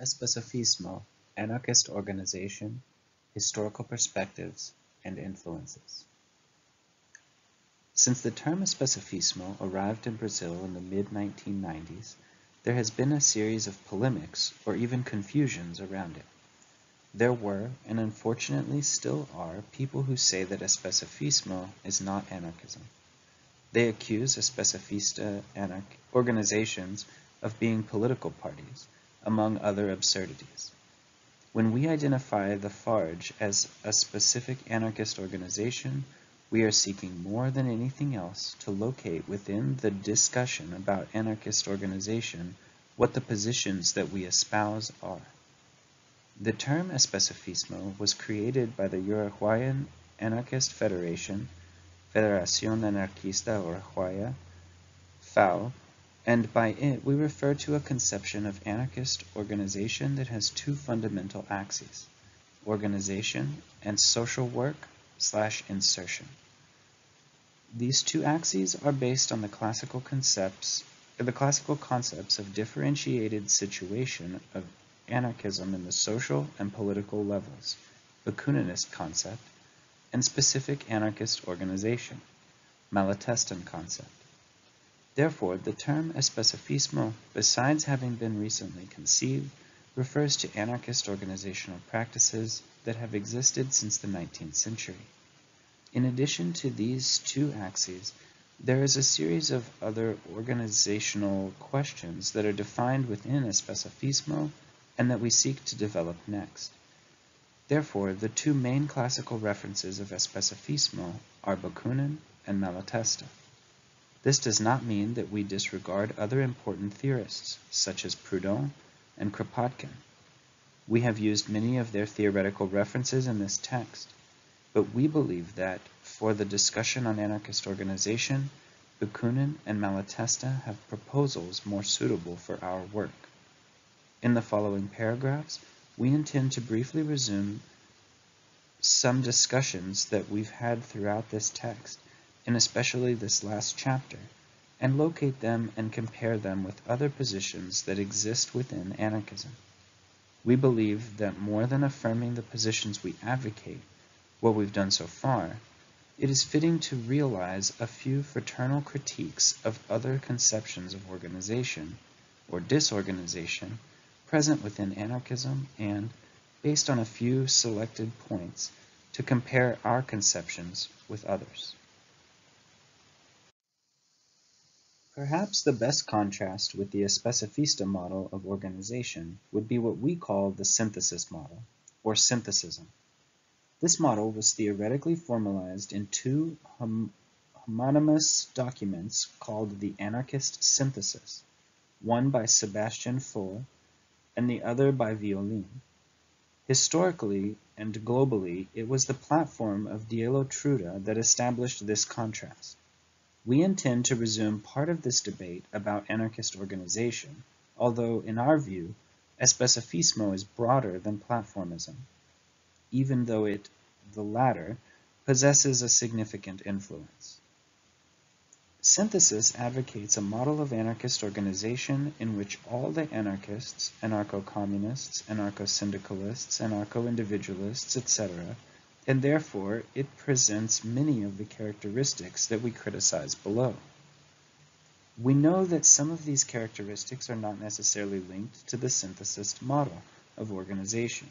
Especifismo, Anarchist Organization, Historical Perspectives, and Influences. Since the term especifismo arrived in Brazil in the mid-1990s, there has been a series of polemics or even confusions around it. There were, and unfortunately still are, people who say that especifismo is not anarchism. They accuse especifista organizations of being political parties, among other absurdities. When we identify the FARJ as a specific anarchist organization, we are seeking more than anything else to locate within the discussion about anarchist organization what the positions that we espouse are. The term especifismo was created by the Uruguayan Anarchist Federation, Federación Anarquista Uruguaya, FAU, and by it we refer to a conception of anarchist organization that has two fundamental axes, organization and social work slash insertion. These two axes are based on the classical concepts the classical concepts of differentiated situation of anarchism in the social and political levels, Bakuninist concept, and specific anarchist organization, Malatestan concept. Therefore, the term especifismo, besides having been recently conceived, refers to anarchist organizational practices that have existed since the 19th century. In addition to these two axes, there is a series of other organizational questions that are defined within especifismo and that we seek to develop next. Therefore, the two main classical references of especifismo are Bakunin and Malatesta. This does not mean that we disregard other important theorists, such as Proudhon and Kropotkin. We have used many of their theoretical references in this text, but we believe that, for the discussion on anarchist organization, Bakunin and Malatesta have proposals more suitable for our work. In the following paragraphs, we intend to briefly resume some discussions that we've had throughout this text and especially this last chapter, and locate them and compare them with other positions that exist within anarchism. We believe that more than affirming the positions we advocate, what we've done so far, it is fitting to realize a few fraternal critiques of other conceptions of organization, or disorganization, present within anarchism and, based on a few selected points, to compare our conceptions with others. Perhaps the best contrast with the especifista model of organization would be what we call the synthesis model, or synthesism. This model was theoretically formalized in two hom homonymous documents called the Anarchist Synthesis, one by Sebastian Faure and the other by Voline. Historically and globally, it was the platform of Dielo Truda that established this contrast. We intend to resume part of this debate about anarchist organization, although, in our view, especifismo is broader than platformism, even though it, the latter, possesses a significant influence. Synthesis advocates a model of anarchist organization in which all the anarchists, anarcho-communists, anarcho-syndicalists, anarcho-individualists, etc., and therefore it presents many of the characteristics that we criticize below. We know that some of these characteristics are not necessarily linked to the synthesist model of organization.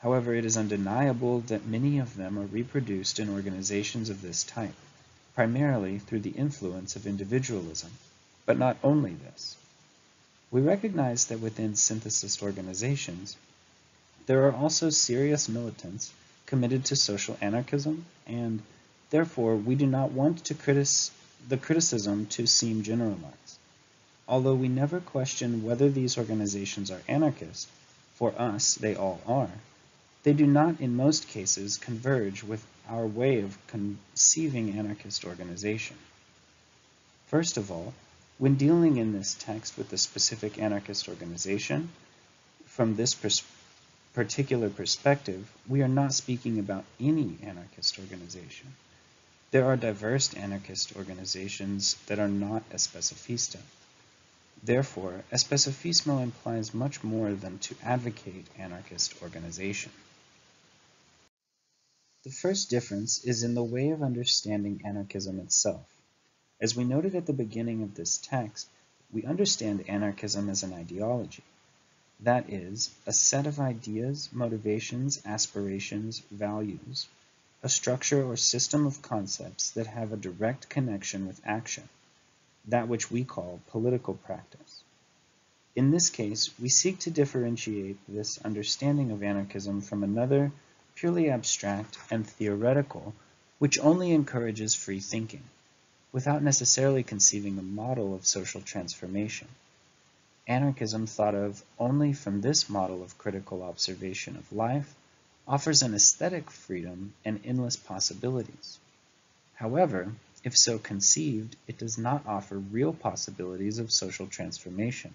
However, it is undeniable that many of them are reproduced in organizations of this type, primarily through the influence of individualism, but not only this. We recognize that within synthesist organizations, there are also serious militants committed to social anarchism, and therefore we do not want to the criticism to seem generalized. Although we never question whether these organizations are anarchist, for us they all are, they do not in most cases converge with our way of conceiving anarchist organization. First of all, when dealing in this text with a specific anarchist organization, from this perspective, particular perspective, we are not speaking about any anarchist organization. There are diverse anarchist organizations that are not especifista. Therefore, especifismo implies much more than to advocate anarchist organization. The first difference is in the way of understanding anarchism itself. As we noted at the beginning of this text, we understand anarchism as an ideology. That is, a set of ideas, motivations, aspirations, values, a structure or system of concepts that have a direct connection with action, that which we call political practice. In this case, we seek to differentiate this understanding of anarchism from another purely abstract and theoretical, which only encourages free thinking, without necessarily conceiving a model of social transformation. Anarchism thought of only from this model of critical observation of life offers an aesthetic freedom and endless possibilities. However, if so conceived, it does not offer real possibilities of social transformation,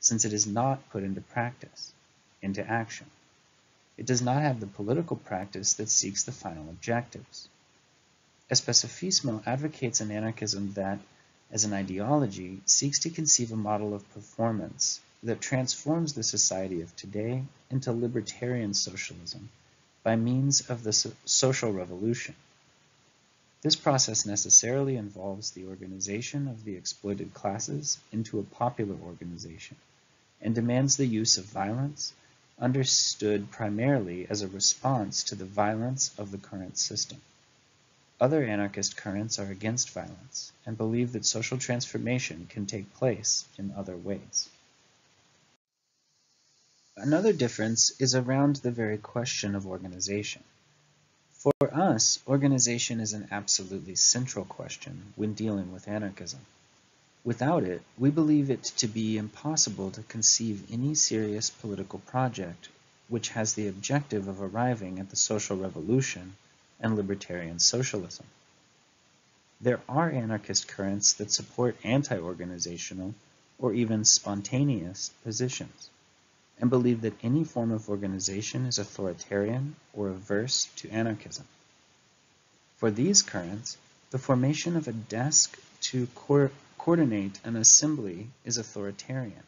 since it is not put into practice, into action. It does not have the political practice that seeks the final objectives. Especifismo advocates an anarchism that, as an ideology, seeks to conceive a model of performance that transforms the society of today into libertarian socialism by means of the so social revolution. This process necessarily involves the organization of the exploited classes into a popular organization and demands the use of violence, understood primarily as a response to the violence of the current system. Other anarchist currents are against violence and believe that social transformation can take place in other ways. Another difference is around the very question of organization. For us, organization is an absolutely central question when dealing with anarchism. Without it, we believe it to be impossible to conceive any serious political project which has the objective of arriving at the social revolution and libertarian socialism. There are anarchist currents that support anti-organizational or even spontaneous positions and believe that any form of organization is authoritarian or averse to anarchism. For these currents, the formation of a desk to co coordinate an assembly is authoritarian.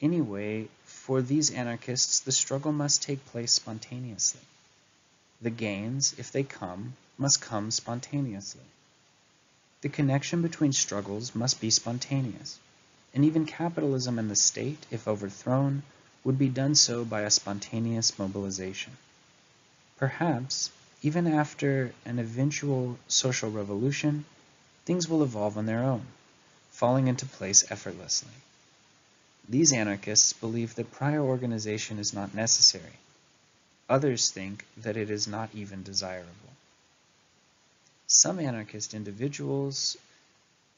Anyway, for these anarchists, the struggle must take place spontaneously. The gains, if they come, must come spontaneously. The connection between struggles must be spontaneous and even capitalism and the state, if overthrown, would be done so by a spontaneous mobilization. Perhaps, even after an eventual social revolution, things will evolve on their own, falling into place effortlessly. These anarchists believe that prior organization is not necessary. Others think that it is not even desirable. Some anarchist individuals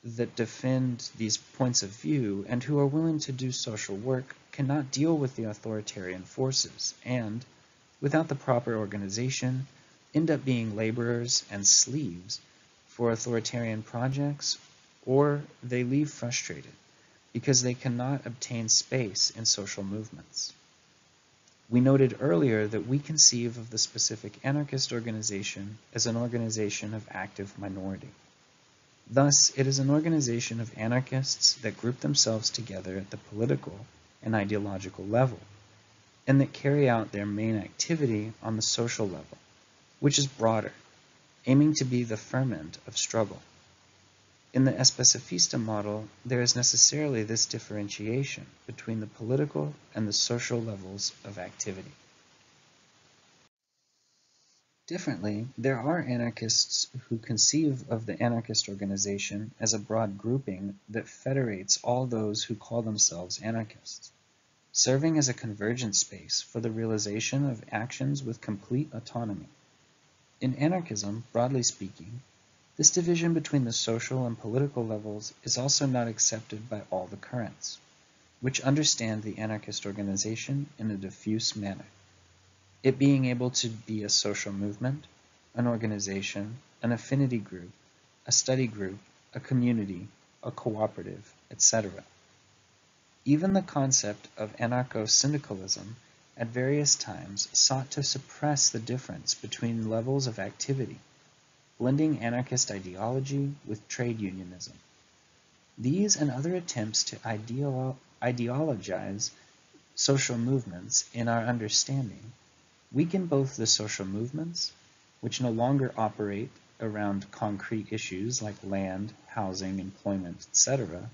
that defend these points of view and who are willing to do social work cannot deal with the authoritarian forces and, without the proper organization, end up being laborers and sleeves for authoritarian projects, or they leave frustrated because they cannot obtain space in social movements. We noted earlier that we conceive of the specific anarchist organization as an organization of active minority. Thus, it is an organization of anarchists that group themselves together at the political and ideological level, and that carry out their main activity on the social level, which is broader, aiming to be the ferment of struggle. In the Especifista model, there is necessarily this differentiation between the political and the social levels of activity. Differently, there are anarchists who conceive of the anarchist organization as a broad grouping that federates all those who call themselves anarchists, serving as a convergent space for the realization of actions with complete autonomy. In anarchism, broadly speaking, this division between the social and political levels is also not accepted by all the currents, which understand the anarchist organization in a diffuse manner it being able to be a social movement, an organization, an affinity group, a study group, a community, a cooperative, etc. Even the concept of anarcho-syndicalism at various times sought to suppress the difference between levels of activity, blending anarchist ideology with trade unionism. These and other attempts to ideolo ideologize social movements in our understanding weaken both the social movements, which no longer operate around concrete issues like land, housing, employment, etc.,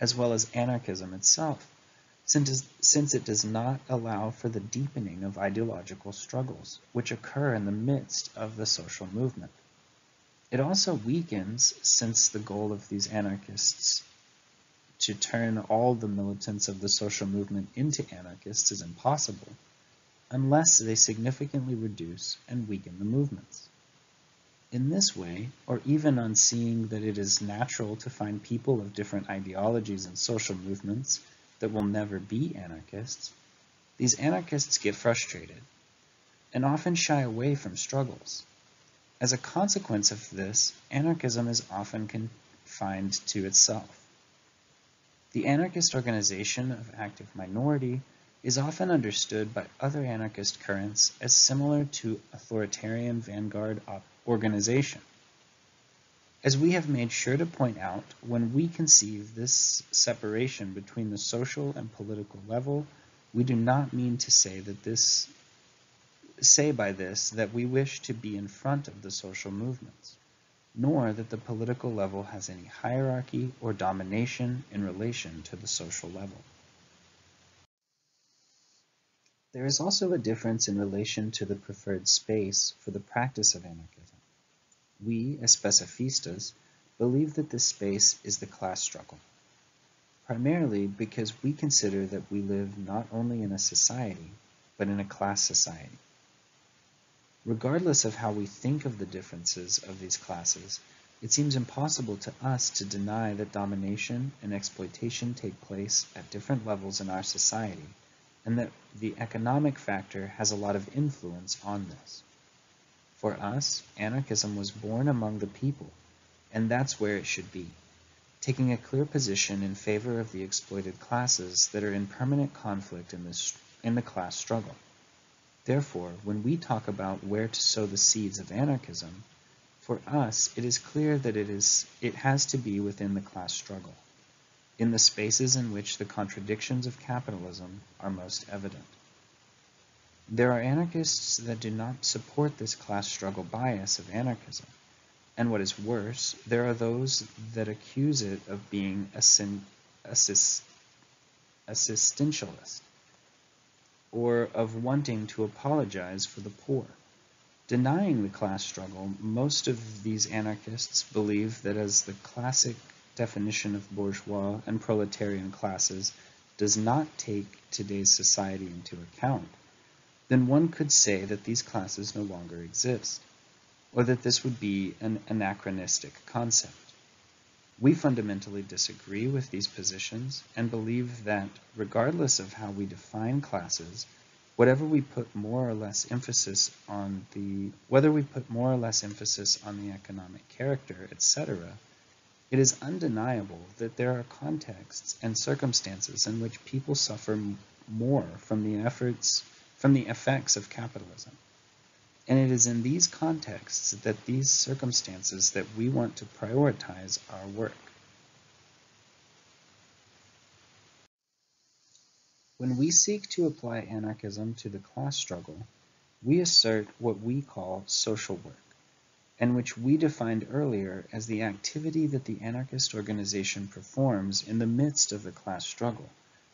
as well as anarchism itself, since, since it does not allow for the deepening of ideological struggles which occur in the midst of the social movement. It also weakens, since the goal of these anarchists to turn all the militants of the social movement into anarchists is impossible, unless they significantly reduce and weaken the movements. In this way, or even on seeing that it is natural to find people of different ideologies and social movements that will never be anarchists, these anarchists get frustrated and often shy away from struggles. As a consequence of this, anarchism is often confined to itself. The anarchist organization of active minority is often understood by other anarchist currents as similar to authoritarian vanguard organization. As we have made sure to point out, when we conceive this separation between the social and political level, we do not mean to say that this say by this that we wish to be in front of the social movements, nor that the political level has any hierarchy or domination in relation to the social level. There is also a difference in relation to the preferred space for the practice of anarchism. We, as especifistas, believe that this space is the class struggle, primarily because we consider that we live not only in a society, but in a class society. Regardless of how we think of the differences of these classes, it seems impossible to us to deny that domination and exploitation take place at different levels in our society and that the economic factor has a lot of influence on this. For us, anarchism was born among the people, and that's where it should be, taking a clear position in favor of the exploited classes that are in permanent conflict in, this, in the class struggle. Therefore, when we talk about where to sow the seeds of anarchism, for us it is clear that it, is, it has to be within the class struggle in the spaces in which the contradictions of capitalism are most evident. There are anarchists that do not support this class struggle bias of anarchism, and what is worse, there are those that accuse it of being assist, assistentialist, or of wanting to apologize for the poor. Denying the class struggle, most of these anarchists believe that as the classic definition of bourgeois and proletarian classes does not take today's society into account, then one could say that these classes no longer exist, or that this would be an anachronistic concept. We fundamentally disagree with these positions and believe that, regardless of how we define classes, whatever we put more or less emphasis on the whether we put more or less emphasis on the economic character, etc., it is undeniable that there are contexts and circumstances in which people suffer more from the efforts from the effects of capitalism. And it is in these contexts that these circumstances that we want to prioritize our work. When we seek to apply anarchism to the class struggle, we assert what we call social work and which we defined earlier as the activity that the anarchist organization performs in the midst of the class struggle,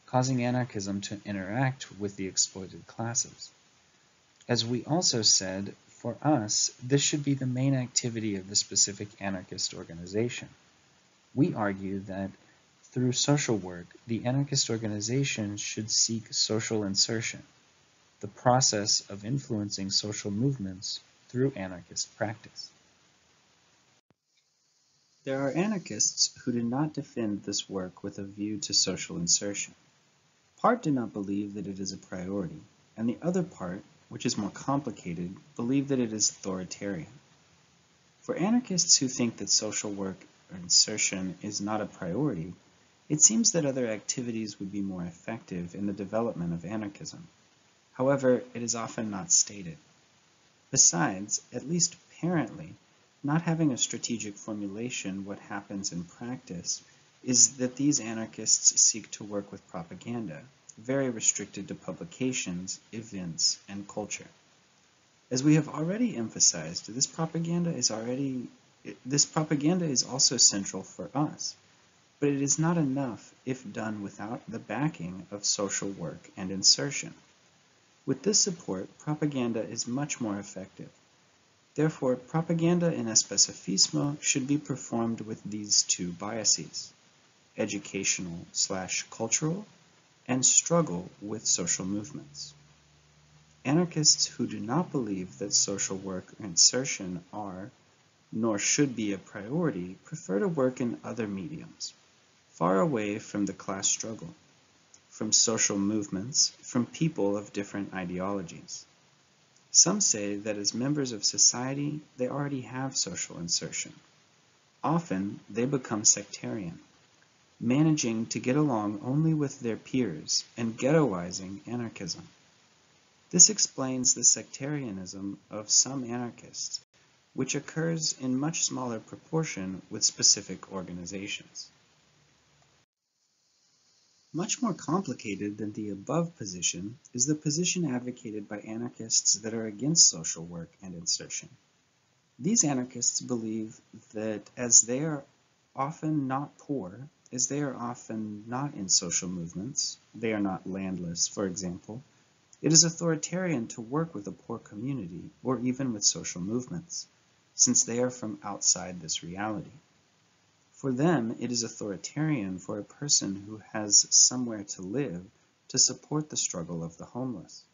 causing anarchism to interact with the exploited classes. As we also said, for us, this should be the main activity of the specific anarchist organization. We argue that through social work, the anarchist organization should seek social insertion, the process of influencing social movements through anarchist practice. There are anarchists who do not defend this work with a view to social insertion. Part do not believe that it is a priority, and the other part, which is more complicated, believe that it is authoritarian. For anarchists who think that social work or insertion is not a priority, it seems that other activities would be more effective in the development of anarchism. However, it is often not stated. Besides, at least apparently, not having a strategic formulation what happens in practice is that these anarchists seek to work with propaganda, very restricted to publications, events, and culture. As we have already emphasized, this propaganda is already this propaganda is also central for us, but it is not enough if done without the backing of social work and insertion. With this support, propaganda is much more effective. Therefore, propaganda in especificismo should be performed with these two biases, educational slash cultural and struggle with social movements. Anarchists who do not believe that social work or insertion are, nor should be a priority, prefer to work in other mediums, far away from the class struggle from social movements, from people of different ideologies. Some say that as members of society, they already have social insertion. Often, they become sectarian, managing to get along only with their peers and ghettoizing anarchism. This explains the sectarianism of some anarchists, which occurs in much smaller proportion with specific organizations. Much more complicated than the above position is the position advocated by anarchists that are against social work and insertion. These anarchists believe that as they are often not poor, as they are often not in social movements, they are not landless, for example, it is authoritarian to work with a poor community or even with social movements, since they are from outside this reality. For them, it is authoritarian for a person who has somewhere to live to support the struggle of the homeless.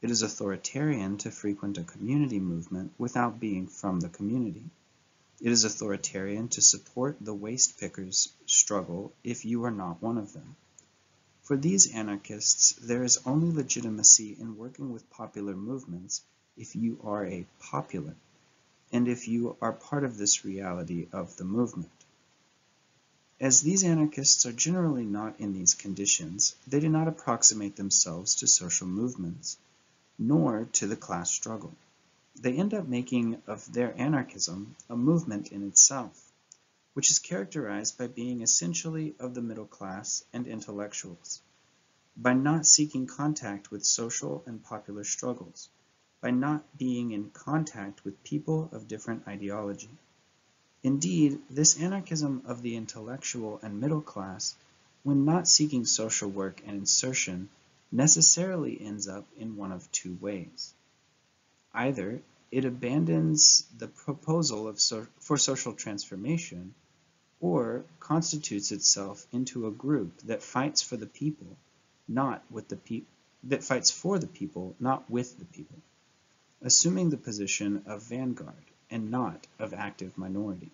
It is authoritarian to frequent a community movement without being from the community. It is authoritarian to support the waste pickers' struggle if you are not one of them. For these anarchists, there is only legitimacy in working with popular movements if you are a popular, and if you are part of this reality of the movement. As these anarchists are generally not in these conditions, they do not approximate themselves to social movements, nor to the class struggle. They end up making of their anarchism a movement in itself, which is characterized by being essentially of the middle class and intellectuals, by not seeking contact with social and popular struggles, by not being in contact with people of different ideology. Indeed, this anarchism of the intellectual and middle class, when not seeking social work and insertion, necessarily ends up in one of two ways. Either it abandons the proposal of so for social transformation, or constitutes itself into a group that fights for the people, not with the pe that fights for the people, not with the people, assuming the position of vanguard and not of active minority.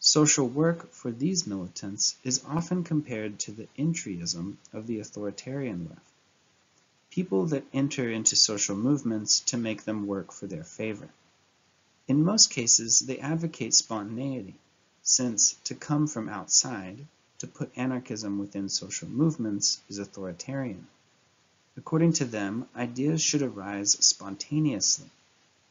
Social work for these militants is often compared to the entryism of the authoritarian left. People that enter into social movements to make them work for their favor. In most cases, they advocate spontaneity, since to come from outside, to put anarchism within social movements, is authoritarian. According to them, ideas should arise spontaneously,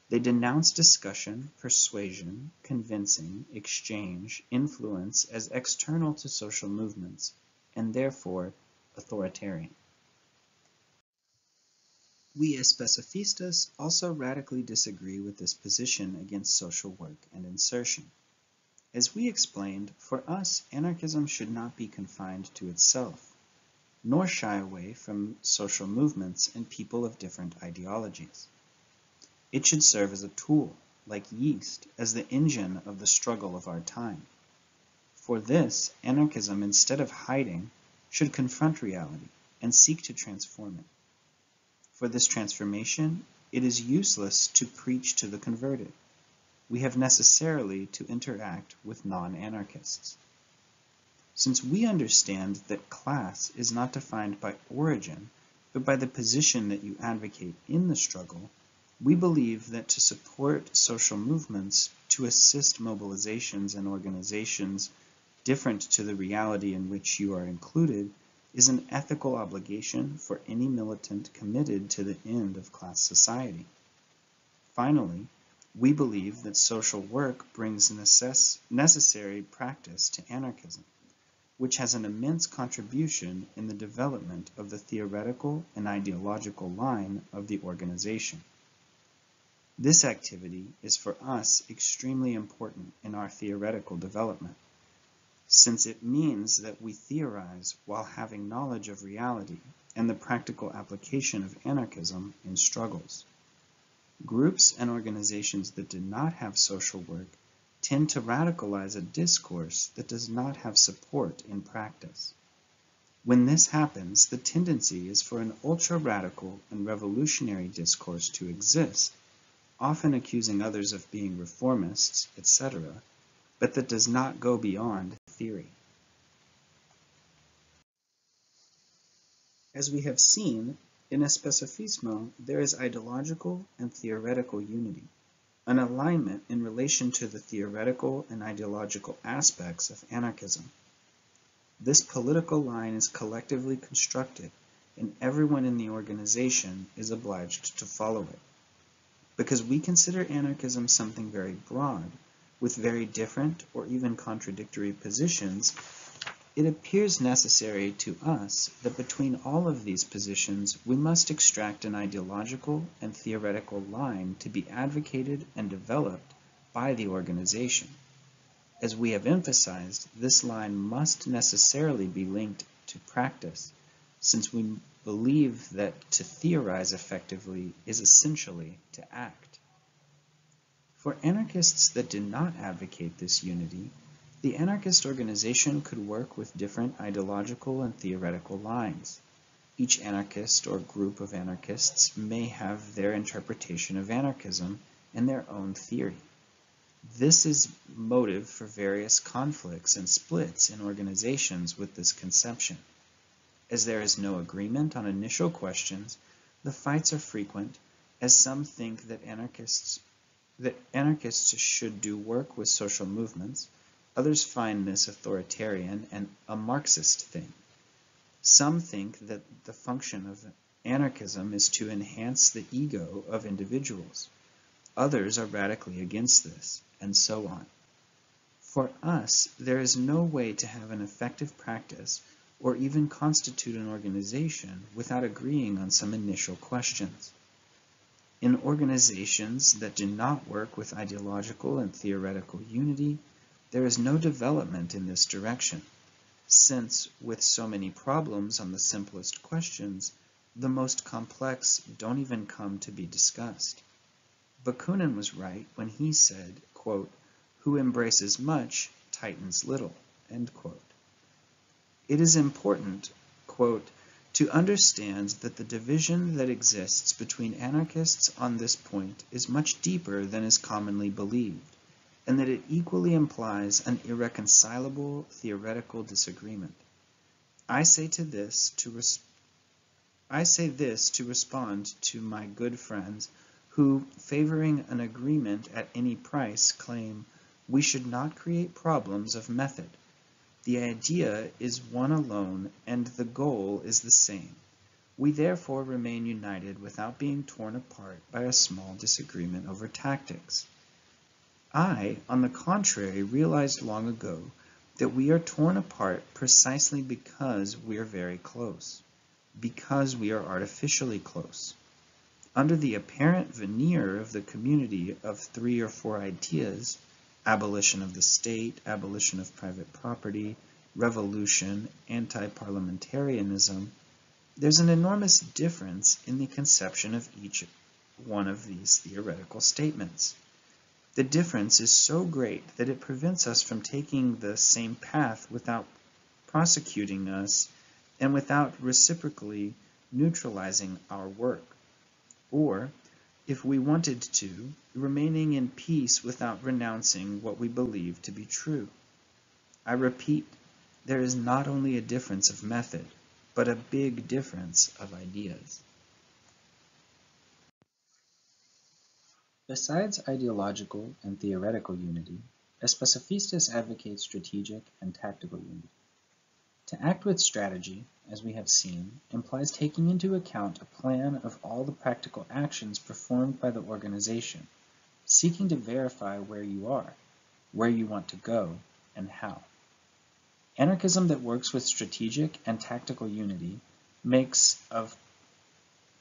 they denounce discussion, persuasion, convincing, exchange, influence as external to social movements, and therefore authoritarian. We as especificistas also radically disagree with this position against social work and insertion. As we explained, for us, anarchism should not be confined to itself, nor shy away from social movements and people of different ideologies. It should serve as a tool, like yeast, as the engine of the struggle of our time. For this, anarchism, instead of hiding, should confront reality and seek to transform it. For this transformation, it is useless to preach to the converted. We have necessarily to interact with non-anarchists. Since we understand that class is not defined by origin, but by the position that you advocate in the struggle, we believe that to support social movements, to assist mobilizations and organizations different to the reality in which you are included, is an ethical obligation for any militant committed to the end of class society. Finally, we believe that social work brings necess necessary practice to anarchism, which has an immense contribution in the development of the theoretical and ideological line of the organization. This activity is for us extremely important in our theoretical development, since it means that we theorize while having knowledge of reality and the practical application of anarchism in struggles. Groups and organizations that do not have social work tend to radicalize a discourse that does not have support in practice. When this happens, the tendency is for an ultra-radical and revolutionary discourse to exist, often accusing others of being reformists, etc., but that does not go beyond theory. As we have seen, in Especifismo there is ideological and theoretical unity an alignment in relation to the theoretical and ideological aspects of anarchism. This political line is collectively constructed, and everyone in the organization is obliged to follow it. Because we consider anarchism something very broad, with very different or even contradictory positions, it appears necessary to us that between all of these positions we must extract an ideological and theoretical line to be advocated and developed by the organization. As we have emphasized, this line must necessarily be linked to practice, since we believe that to theorize effectively is essentially to act. For anarchists that do not advocate this unity, the anarchist organization could work with different ideological and theoretical lines. Each anarchist or group of anarchists may have their interpretation of anarchism and their own theory. This is motive for various conflicts and splits in organizations with this conception. As there is no agreement on initial questions, the fights are frequent, as some think that anarchists, that anarchists should do work with social movements, Others find this authoritarian and a Marxist thing. Some think that the function of anarchism is to enhance the ego of individuals. Others are radically against this, and so on. For us, there is no way to have an effective practice or even constitute an organization without agreeing on some initial questions. In organizations that do not work with ideological and theoretical unity, there is no development in this direction, since with so many problems on the simplest questions, the most complex don't even come to be discussed. Bakunin was right when he said, quote, who embraces much tightens little, It is important, quote, to understand that the division that exists between anarchists on this point is much deeper than is commonly believed and that it equally implies an irreconcilable theoretical disagreement. I say to this to I say this to respond to my good friends who, favoring an agreement at any price, claim we should not create problems of method. The idea is one alone and the goal is the same. We therefore remain united without being torn apart by a small disagreement over tactics. I, on the contrary, realized long ago that we are torn apart precisely because we are very close, because we are artificially close. Under the apparent veneer of the community of three or four ideas, abolition of the state, abolition of private property, revolution, anti-parliamentarianism, there's an enormous difference in the conception of each one of these theoretical statements. The difference is so great that it prevents us from taking the same path without prosecuting us and without reciprocally neutralizing our work. Or, if we wanted to, remaining in peace without renouncing what we believe to be true. I repeat, there is not only a difference of method, but a big difference of ideas. Besides ideological and theoretical unity, Especifistas advocate strategic and tactical unity. To act with strategy, as we have seen, implies taking into account a plan of all the practical actions performed by the organization, seeking to verify where you are, where you want to go, and how. Anarchism that works with strategic and tactical unity makes of,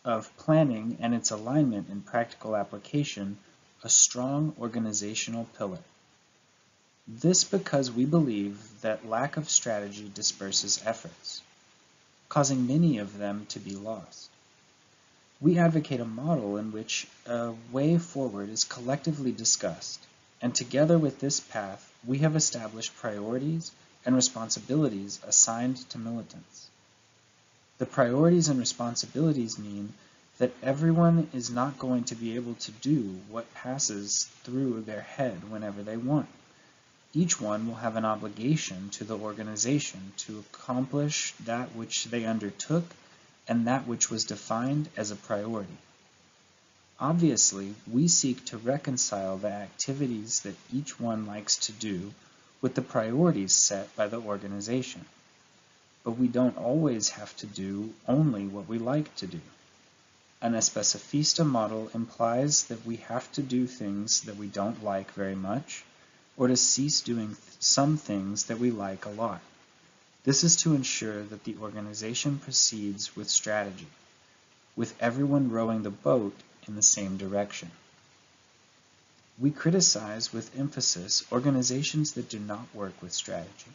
of planning and its alignment in practical application a strong organizational pillar. This because we believe that lack of strategy disperses efforts, causing many of them to be lost. We advocate a model in which a way forward is collectively discussed, and together with this path, we have established priorities and responsibilities assigned to militants. The priorities and responsibilities mean that everyone is not going to be able to do what passes through their head whenever they want. Each one will have an obligation to the organization to accomplish that which they undertook and that which was defined as a priority. Obviously, we seek to reconcile the activities that each one likes to do with the priorities set by the organization. But we don't always have to do only what we like to do. An especifista model implies that we have to do things that we don't like very much, or to cease doing some things that we like a lot. This is to ensure that the organization proceeds with strategy, with everyone rowing the boat in the same direction. We criticize with emphasis organizations that do not work with strategy.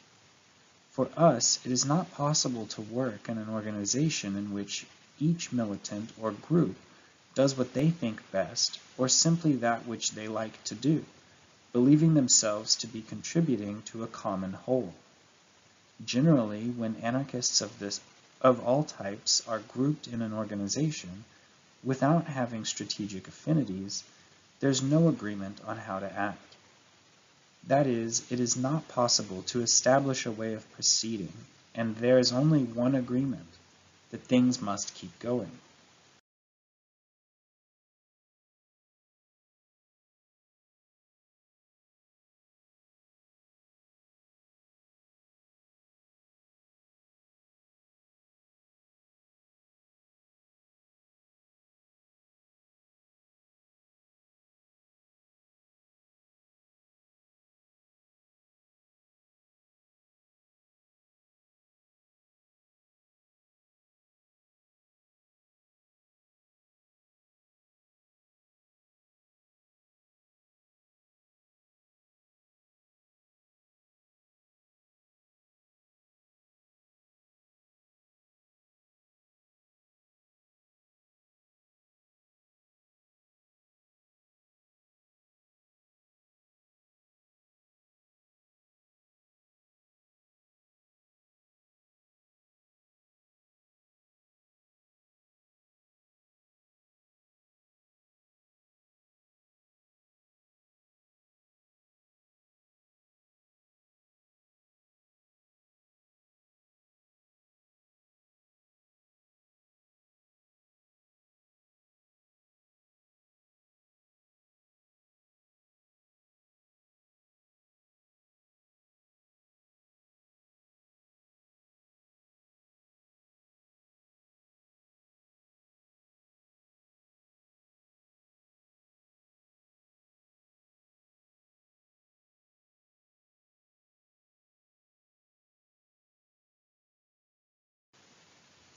For us, it is not possible to work in an organization in which each militant or group does what they think best or simply that which they like to do, believing themselves to be contributing to a common whole. Generally, when anarchists of, this, of all types are grouped in an organization, without having strategic affinities, there's no agreement on how to act. That is, it is not possible to establish a way of proceeding, and there is only one agreement, that things must keep going.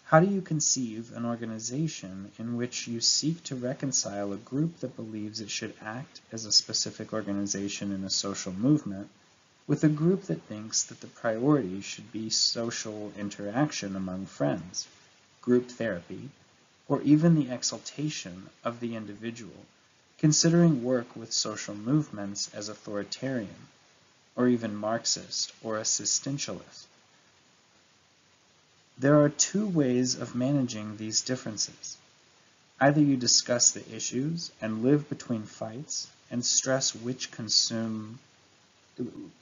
How do you conceive an organization in which you seek to reconcile a group that believes it should act as a specific organization in a social movement with a group that thinks that the priority should be social interaction among friends, group therapy, or even the exaltation of the individual, considering work with social movements as authoritarian, or even Marxist or assistentialist? There are two ways of managing these differences. Either you discuss the issues and live between fights and stress which consume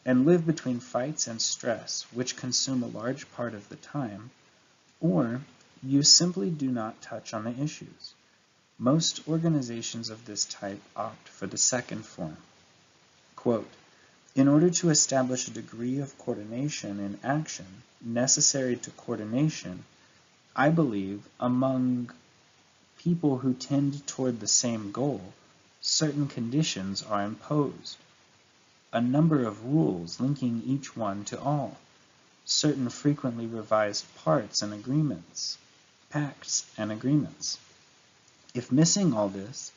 and live between fights and stress which consume a large part of the time, or you simply do not touch on the issues. Most organizations of this type opt for the second form. Quote, in order to establish a degree of coordination in action necessary to coordination, I believe, among people who tend toward the same goal, certain conditions are imposed, a number of rules linking each one to all, certain frequently revised parts and agreements, pacts and agreements. If missing all this,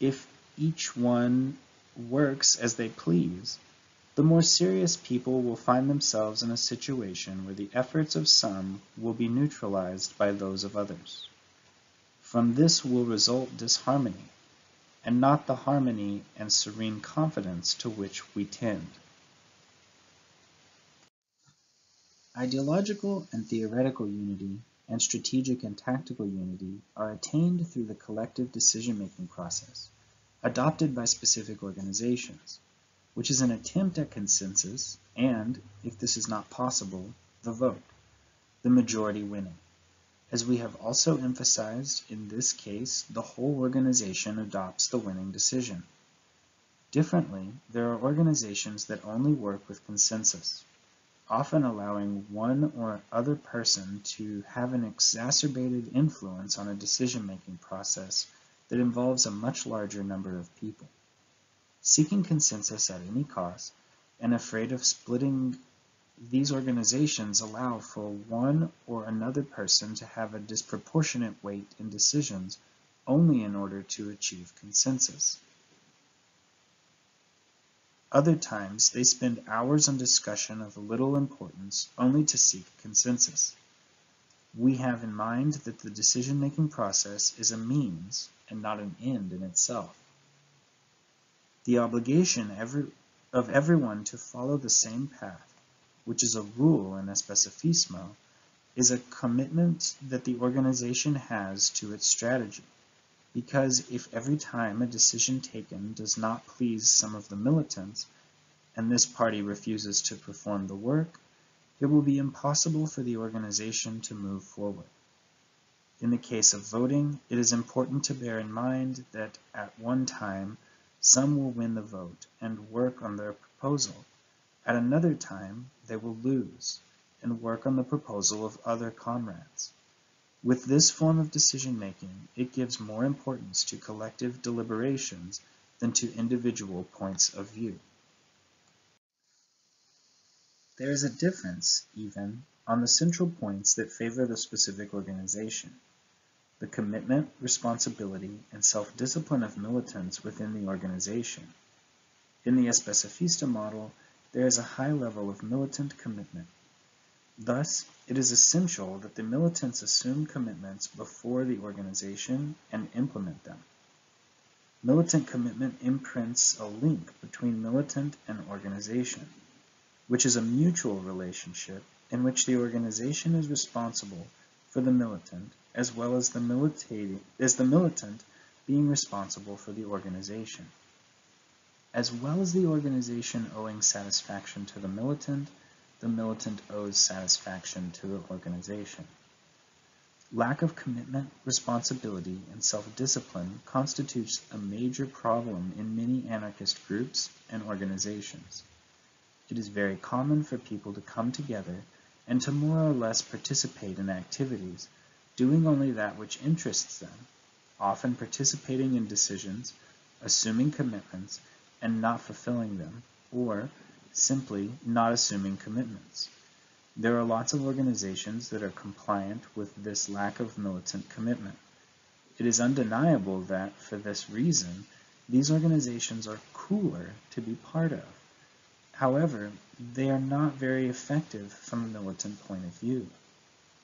if each one works as they please, the more serious people will find themselves in a situation where the efforts of some will be neutralized by those of others. From this will result disharmony, and not the harmony and serene confidence to which we tend. Ideological and theoretical unity and strategic and tactical unity are attained through the collective decision-making process, adopted by specific organizations, which is an attempt at consensus and, if this is not possible, the vote, the majority winning. As we have also emphasized, in this case, the whole organization adopts the winning decision. Differently, there are organizations that only work with consensus, often allowing one or other person to have an exacerbated influence on a decision-making process that involves a much larger number of people. Seeking consensus at any cost and afraid of splitting these organizations allow for one or another person to have a disproportionate weight in decisions only in order to achieve consensus. Other times, they spend hours on discussion of little importance only to seek consensus. We have in mind that the decision-making process is a means and not an end in itself. The obligation every, of everyone to follow the same path which is a rule in Especifismo, is a commitment that the organization has to its strategy. Because if every time a decision taken does not please some of the militants, and this party refuses to perform the work, it will be impossible for the organization to move forward. In the case of voting, it is important to bear in mind that at one time, some will win the vote and work on their proposal, at another time, they will lose and work on the proposal of other comrades. With this form of decision-making, it gives more importance to collective deliberations than to individual points of view. There is a difference, even, on the central points that favor the specific organization. The commitment, responsibility, and self-discipline of militants within the organization. In the Especifista model, there is a high level of militant commitment. Thus, it is essential that the militants assume commitments before the organization and implement them. Militant commitment imprints a link between militant and organization, which is a mutual relationship in which the organization is responsible for the militant as well as the, as the militant being responsible for the organization as well as the organization owing satisfaction to the militant, the militant owes satisfaction to the organization. Lack of commitment, responsibility, and self-discipline constitutes a major problem in many anarchist groups and organizations. It is very common for people to come together and to more or less participate in activities, doing only that which interests them, often participating in decisions, assuming commitments, and not fulfilling them, or simply not assuming commitments. There are lots of organizations that are compliant with this lack of militant commitment. It is undeniable that, for this reason, these organizations are cooler to be part of. However, they are not very effective from a militant point of view,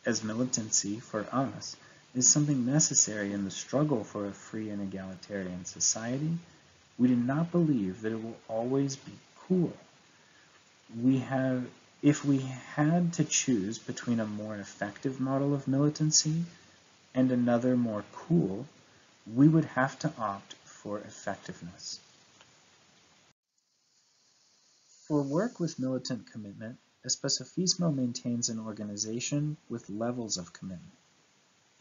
as militancy, for us, is something necessary in the struggle for a free and egalitarian society we do not believe that it will always be cool. We have, if we had to choose between a more effective model of militancy and another more cool, we would have to opt for effectiveness. For work with militant commitment, Especifismo maintains an organization with levels of commitment.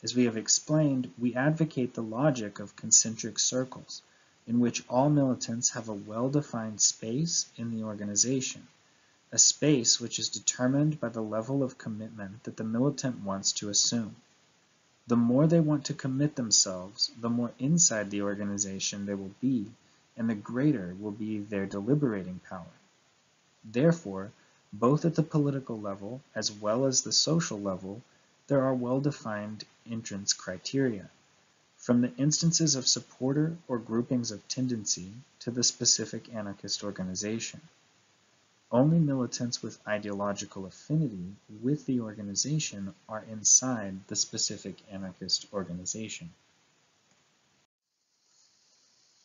As we have explained, we advocate the logic of concentric circles, in which all militants have a well-defined space in the organization, a space which is determined by the level of commitment that the militant wants to assume. The more they want to commit themselves, the more inside the organization they will be, and the greater will be their deliberating power. Therefore, Both at the political level as well as the social level, there are well-defined entrance criteria, from the instances of supporter or groupings of tendency to the specific anarchist organization. Only militants with ideological affinity with the organization are inside the specific anarchist organization.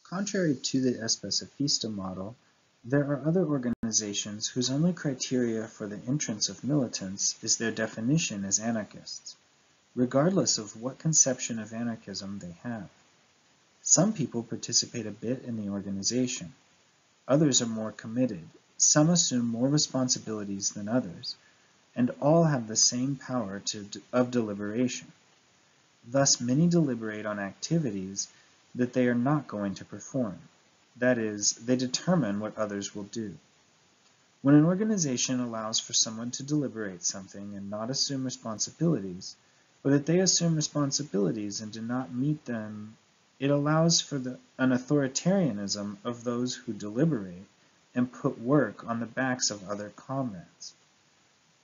Contrary to the Especifista model, there are other organizations whose only criteria for the entrance of militants is their definition as anarchists, regardless of what conception of anarchism they have. Some people participate a bit in the organization. Others are more committed. Some assume more responsibilities than others, and all have the same power to, of deliberation. Thus, many deliberate on activities that they are not going to perform. That is, they determine what others will do. When an organization allows for someone to deliberate something and not assume responsibilities, or that they assume responsibilities and do not meet them, it allows for the, an authoritarianism of those who deliberate and put work on the backs of other comrades.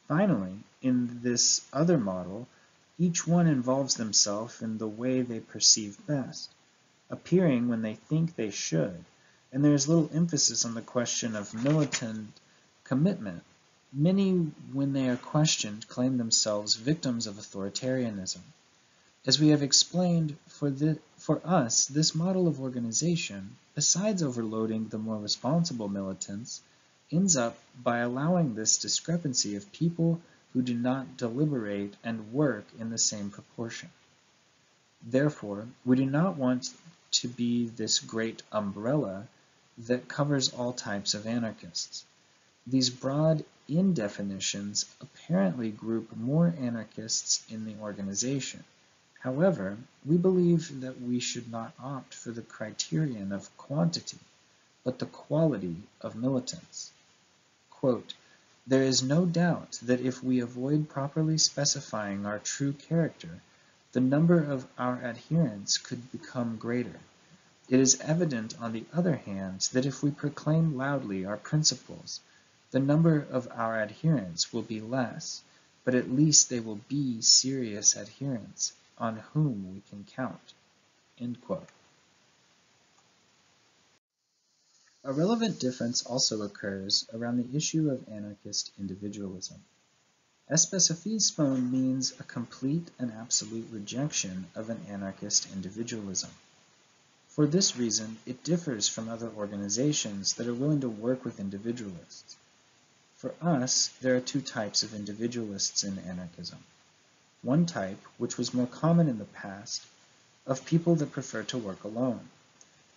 Finally, in this other model, each one involves themselves in the way they perceive best, appearing when they think they should, and there is little emphasis on the question of militant commitment. Many, when they are questioned, claim themselves victims of authoritarianism. As we have explained, for, the, for us, this model of organization, besides overloading the more responsible militants, ends up by allowing this discrepancy of people who do not deliberate and work in the same proportion. Therefore, we do not want to be this great umbrella that covers all types of anarchists. These broad indefinitions apparently group more anarchists in the organization. However, we believe that we should not opt for the criterion of quantity, but the quality of militants. Quote, there is no doubt that if we avoid properly specifying our true character, the number of our adherents could become greater. It is evident, on the other hand, that if we proclaim loudly our principles, the number of our adherents will be less, but at least they will be serious adherents on whom we can count. A relevant difference also occurs around the issue of anarchist individualism. Especifismo means a complete and absolute rejection of an anarchist individualism. For this reason, it differs from other organizations that are willing to work with individualists. For us, there are two types of individualists in anarchism. One type, which was more common in the past, of people that prefer to work alone,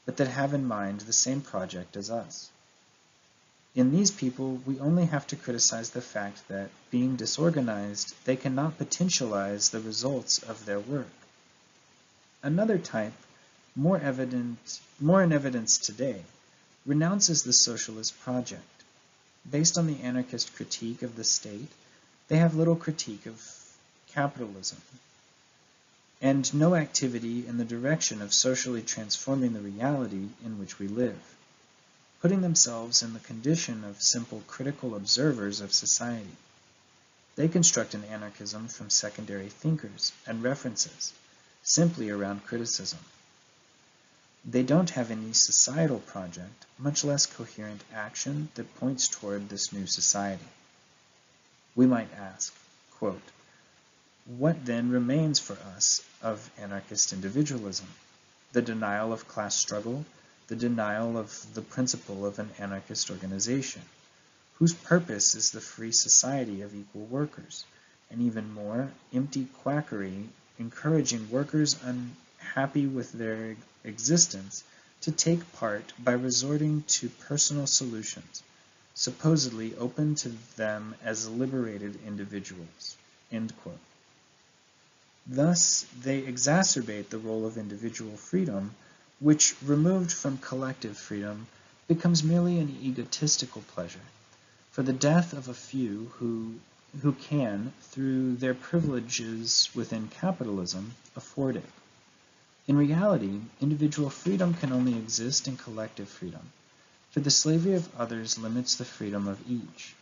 but that have in mind the same project as us. In these people, we only have to criticize the fact that, being disorganized, they cannot potentialize the results of their work. Another type more evident, more in evidence today, renounces the socialist project. Based on the anarchist critique of the state, they have little critique of capitalism, and no activity in the direction of socially transforming the reality in which we live, putting themselves in the condition of simple critical observers of society. They construct an anarchism from secondary thinkers and references, simply around criticism. They don't have any societal project, much less coherent action that points toward this new society. We might ask, quote, what then remains for us of anarchist individualism? The denial of class struggle, the denial of the principle of an anarchist organization, whose purpose is the free society of equal workers, and even more, empty quackery encouraging workers unhappy with their existence to take part by resorting to personal solutions, supposedly open to them as liberated individuals. Thus, they exacerbate the role of individual freedom, which, removed from collective freedom, becomes merely an egotistical pleasure, for the death of a few who, who can, through their privileges within capitalism, afford it. In reality, individual freedom can only exist in collective freedom, for the slavery of others limits the freedom of each.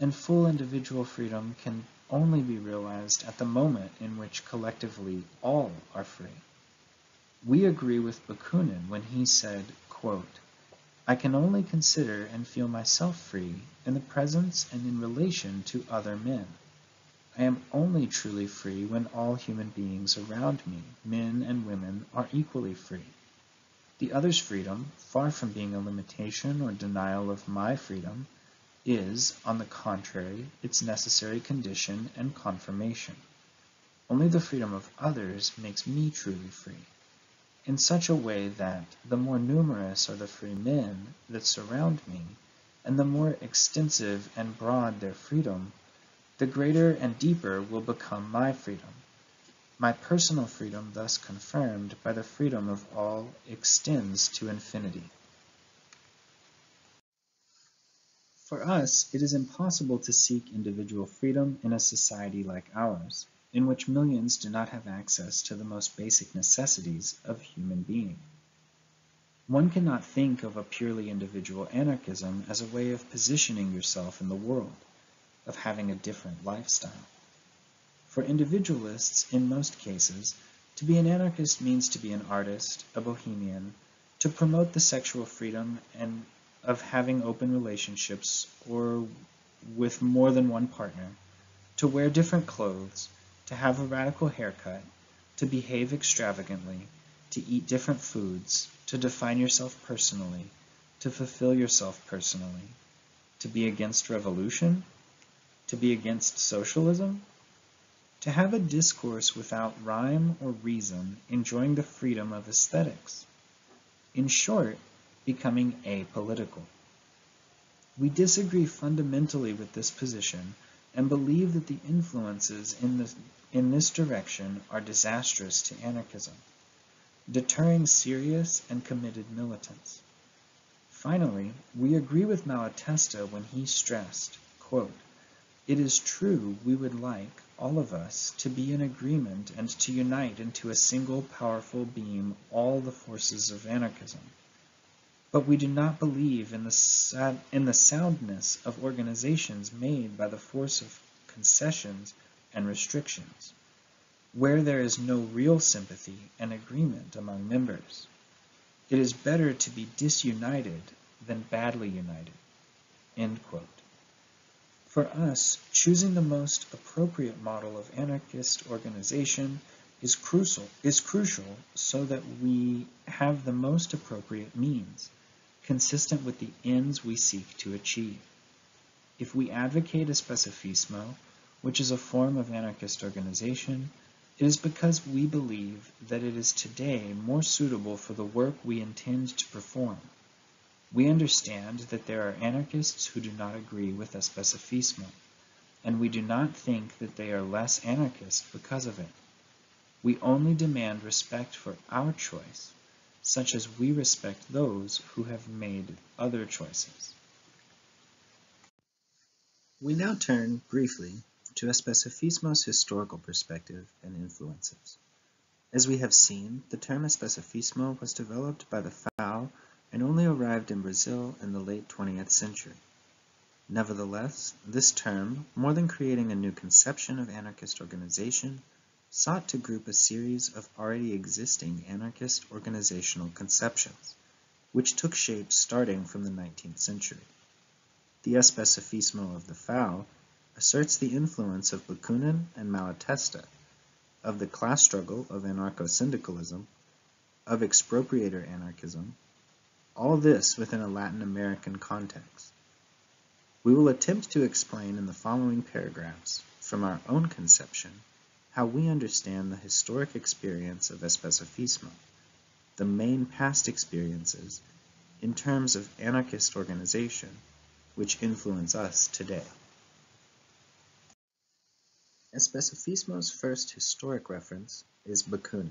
and full individual freedom can only be realized at the moment in which collectively all are free. We agree with Bakunin when he said, quote, I can only consider and feel myself free in the presence and in relation to other men. I am only truly free when all human beings around me, men and women, are equally free. The other's freedom, far from being a limitation or denial of my freedom, is, on the contrary, its necessary condition and confirmation. Only the freedom of others makes me truly free in such a way that the more numerous are the free men that surround me, and the more extensive and broad their freedom, the greater and deeper will become my freedom. My personal freedom thus confirmed by the freedom of all extends to infinity. For us, it is impossible to seek individual freedom in a society like ours in which millions do not have access to the most basic necessities of human being. One cannot think of a purely individual anarchism as a way of positioning yourself in the world, of having a different lifestyle. For individualists, in most cases, to be an anarchist means to be an artist, a bohemian, to promote the sexual freedom and of having open relationships or with more than one partner, to wear different clothes, to have a radical haircut, to behave extravagantly, to eat different foods, to define yourself personally, to fulfill yourself personally, to be against revolution, to be against socialism, to have a discourse without rhyme or reason, enjoying the freedom of aesthetics. In short, becoming apolitical. We disagree fundamentally with this position and believe that the influences in, the, in this direction are disastrous to anarchism, deterring serious and committed militants. Finally, we agree with Malatesta when he stressed, quote, It is true we would like, all of us, to be in agreement and to unite into a single powerful beam all the forces of anarchism. But we do not believe in the, in the soundness of organizations made by the force of concessions and restrictions, where there is no real sympathy and agreement among members. It is better to be disunited than badly united. For us, choosing the most appropriate model of anarchist organization is crucial, is crucial so that we have the most appropriate means consistent with the ends we seek to achieve. If we advocate a especifismo, which is a form of anarchist organization, it is because we believe that it is today more suitable for the work we intend to perform. We understand that there are anarchists who do not agree with especifismo, and we do not think that they are less anarchist because of it. We only demand respect for our choice such as we respect those who have made other choices. We now turn, briefly, to Especifismo's historical perspective and influences. As we have seen, the term Especifismo was developed by the FAU and only arrived in Brazil in the late 20th century. Nevertheless, this term, more than creating a new conception of anarchist organization, sought to group a series of already existing anarchist organizational conceptions, which took shape starting from the 19th century. The Especifismo of the FAU asserts the influence of Bakunin and Malatesta, of the class struggle of anarcho-syndicalism, of expropriator anarchism, all this within a Latin American context. We will attempt to explain in the following paragraphs, from our own conception, how we understand the historic experience of especifismo, the main past experiences, in terms of anarchist organization, which influence us today. Especifismo's first historic reference is Bakunin,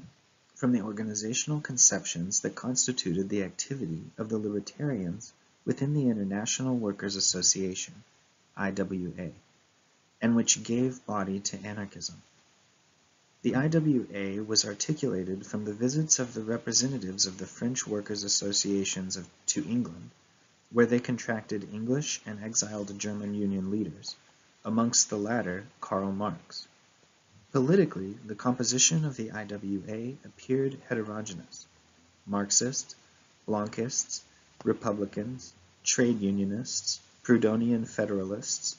from the organizational conceptions that constituted the activity of the libertarians within the International Workers' Association, IWA, and which gave body to anarchism. The IWA was articulated from the visits of the representatives of the French workers' associations of, to England, where they contracted English and exiled German Union leaders, amongst the latter Karl Marx. Politically, the composition of the IWA appeared heterogeneous. Marxists, Blanquists, Republicans, trade unionists, Proudhonian Federalists.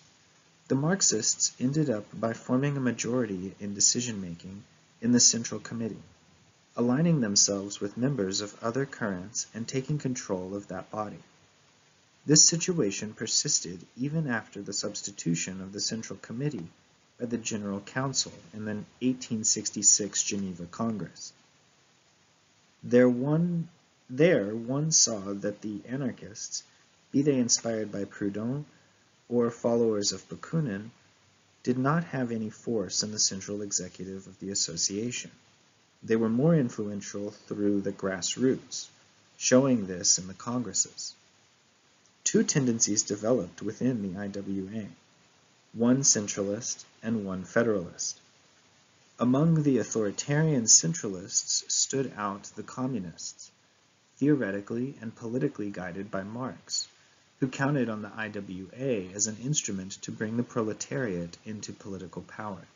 The Marxists ended up by forming a majority in decision-making in the Central Committee, aligning themselves with members of other currents and taking control of that body. This situation persisted even after the substitution of the Central Committee by the General Council in the 1866 Geneva Congress. There one, there one saw that the anarchists, be they inspired by Proudhon or followers of Bakunin, did not have any force in the central executive of the association. They were more influential through the grassroots, showing this in the congresses. Two tendencies developed within the IWA one centralist and one federalist. Among the authoritarian centralists stood out the communists, theoretically and politically guided by Marx, who counted on the IWA as an instrument to bring the proletariat into political power.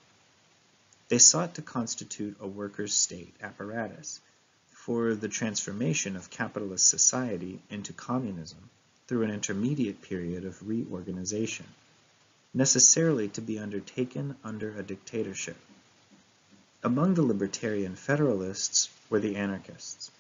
They sought to constitute a workers' state apparatus for the transformation of capitalist society into communism through an intermediate period of reorganization necessarily to be undertaken under a dictatorship. Among the libertarian federalists were the anarchists,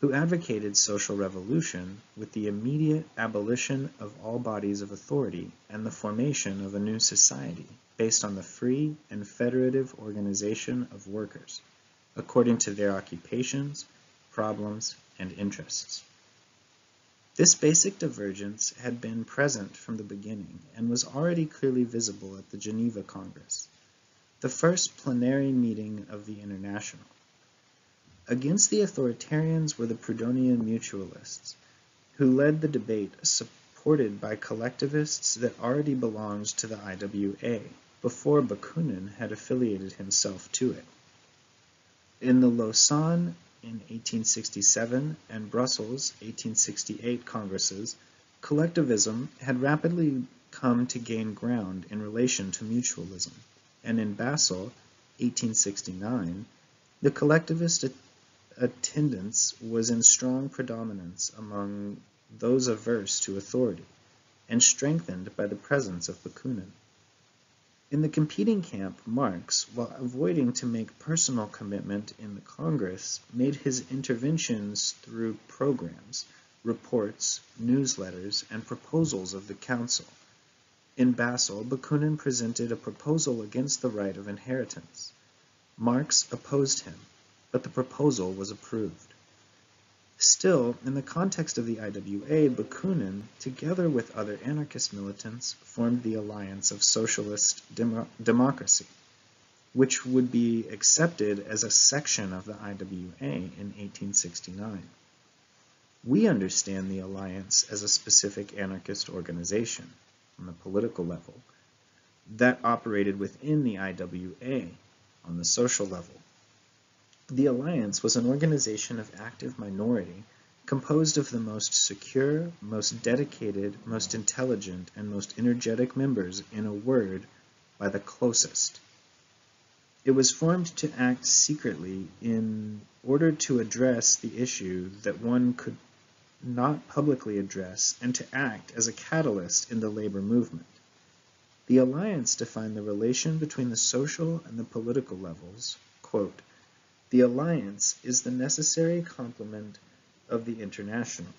who advocated social revolution with the immediate abolition of all bodies of authority and the formation of a new society based on the free and federative organization of workers, according to their occupations, problems, and interests. This basic divergence had been present from the beginning and was already clearly visible at the Geneva Congress, the first plenary meeting of the International. Against the authoritarians were the Proudhonian mutualists, who led the debate supported by collectivists that already belonged to the IWA before Bakunin had affiliated himself to it. In the Lausanne in 1867 and Brussels 1868 congresses, collectivism had rapidly come to gain ground in relation to mutualism, and in Basel 1869 the collectivist attendance was in strong predominance among those averse to authority, and strengthened by the presence of Bakunin. In the competing camp, Marx, while avoiding to make personal commitment in the Congress, made his interventions through programs, reports, newsletters, and proposals of the Council. In Basel, Bakunin presented a proposal against the right of inheritance. Marx opposed him, but the proposal was approved. Still, in the context of the IWA, Bakunin, together with other anarchist militants, formed the Alliance of Socialist Demo Democracy, which would be accepted as a section of the IWA in 1869. We understand the Alliance as a specific anarchist organization on the political level that operated within the IWA on the social level. The Alliance was an organization of active minority composed of the most secure, most dedicated, most intelligent, and most energetic members, in a word, by the closest. It was formed to act secretly in order to address the issue that one could not publicly address and to act as a catalyst in the labor movement. The Alliance defined the relation between the social and the political levels, quote, the alliance is the necessary complement of the international,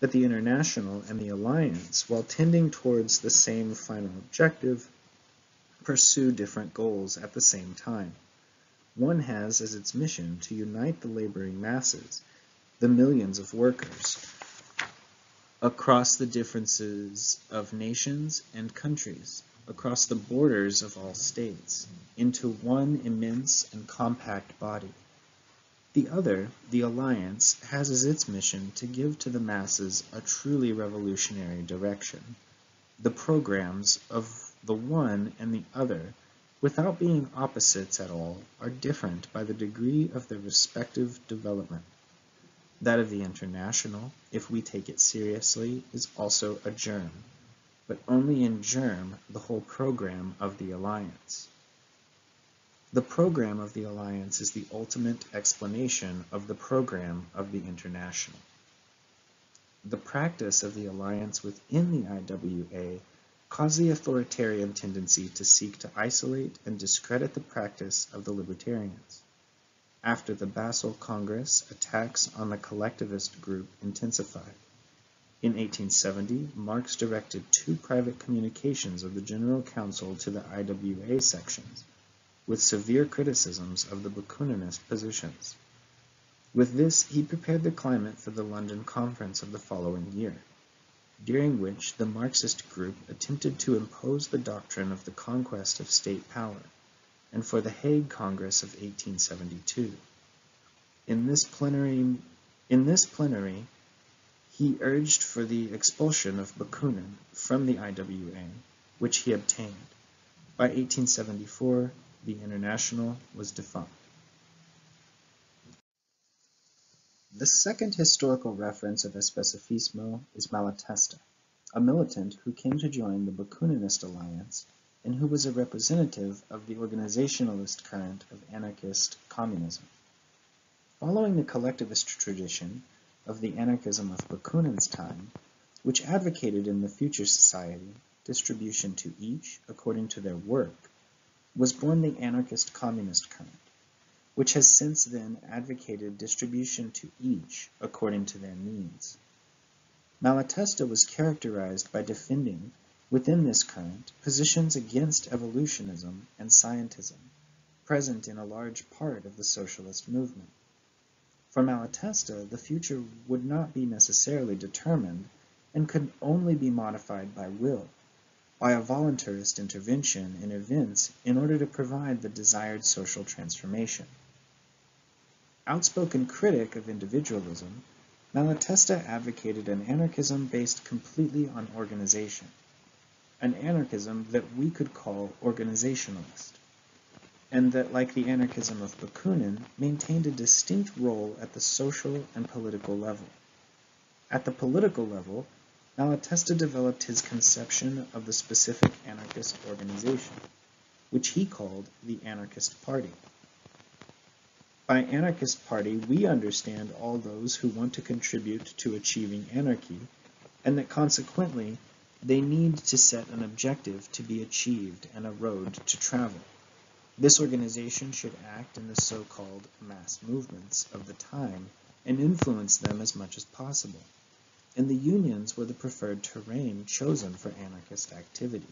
but the international and the alliance, while tending towards the same final objective, pursue different goals at the same time. One has as its mission to unite the laboring masses, the millions of workers, across the differences of nations and countries across the borders of all states, into one immense and compact body. The other, the Alliance, has as its mission to give to the masses a truly revolutionary direction. The programs of the one and the other, without being opposites at all, are different by the degree of their respective development. That of the International, if we take it seriously, is also a germ, but only in germ the whole program of the Alliance. The program of the Alliance is the ultimate explanation of the program of the International. The practice of the Alliance within the IWA caused the authoritarian tendency to seek to isolate and discredit the practice of the libertarians. After the Basel Congress, attacks on the collectivist group intensified. In 1870, Marx directed two private communications of the General Council to the IWA sections, with severe criticisms of the Bakuninist positions. With this, he prepared the climate for the London Conference of the following year, during which the Marxist group attempted to impose the doctrine of the conquest of state power, and for the Hague Congress of 1872. In this plenary, in this plenary he urged for the expulsion of Bakunin from the IWA, which he obtained. By 1874, the International was defunct. The second historical reference of Especifismo is Malatesta, a militant who came to join the Bakuninist alliance and who was a representative of the organizationalist current of anarchist communism. Following the collectivist tradition of the anarchism of Bakunin's time, which advocated in the future society distribution to each according to their work, was born the anarchist communist current, which has since then advocated distribution to each according to their means. Malatesta was characterized by defending, within this current, positions against evolutionism and scientism, present in a large part of the socialist movement. For Malatesta, the future would not be necessarily determined and could only be modified by will, by a voluntarist intervention in events in order to provide the desired social transformation. Outspoken critic of individualism, Malatesta advocated an anarchism based completely on organization, an anarchism that we could call organizationalist, and that, like the anarchism of Bakunin, maintained a distinct role at the social and political level. At the political level, Malatesta developed his conception of the specific anarchist organization, which he called the Anarchist Party. By Anarchist Party, we understand all those who want to contribute to achieving anarchy, and that consequently they need to set an objective to be achieved and a road to travel. This organization should act in the so-called mass movements of the time and influence them as much as possible and the unions were the preferred terrain chosen for anarchist activity.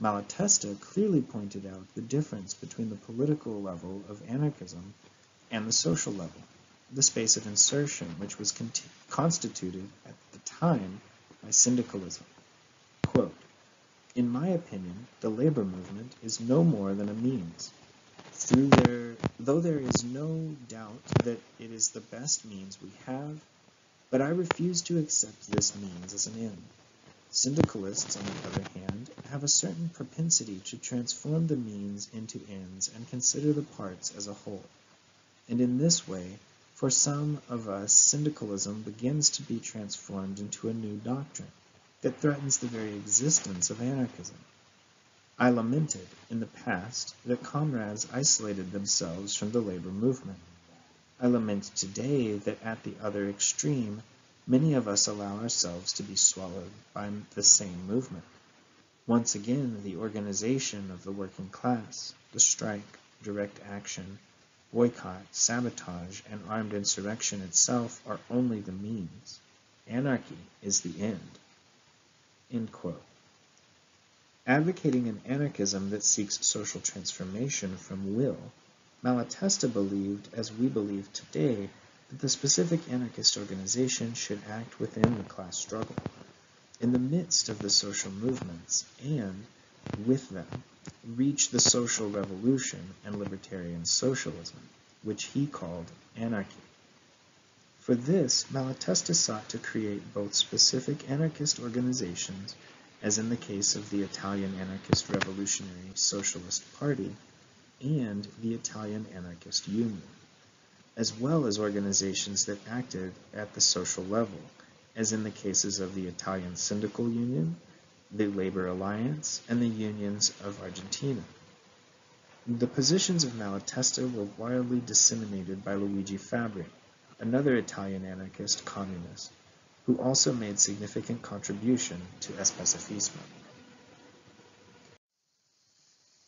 Malatesta clearly pointed out the difference between the political level of anarchism and the social level, the space of insertion which was constituted at the time by syndicalism. In my opinion, the labor movement is no more than a means. Their, though there is no doubt that it is the best means we have but I refuse to accept this means as an end. Syndicalists, on the other hand, have a certain propensity to transform the means into ends and consider the parts as a whole. And in this way, for some of us, syndicalism begins to be transformed into a new doctrine that threatens the very existence of anarchism. I lamented, in the past, that comrades isolated themselves from the labor movement. I lament today that at the other extreme, many of us allow ourselves to be swallowed by the same movement. Once again, the organization of the working class, the strike, direct action, boycott, sabotage, and armed insurrection itself are only the means. Anarchy is the end. End quote. Advocating an anarchism that seeks social transformation from will Malatesta believed, as we believe today, that the specific anarchist organization should act within the class struggle, in the midst of the social movements, and, with them, reach the social revolution and libertarian socialism, which he called anarchy. For this, Malatesta sought to create both specific anarchist organizations, as in the case of the Italian Anarchist Revolutionary Socialist Party, and the Italian Anarchist Union. as well as organizations that acted at the social level, as in the cases of the Italian Syndical Union, the Labor Alliance, and the unions of Argentina. The positions of Malatesta were widely disseminated by Luigi Fabbri, another Italian anarchist communist, who also made significant contribution to Especifismo.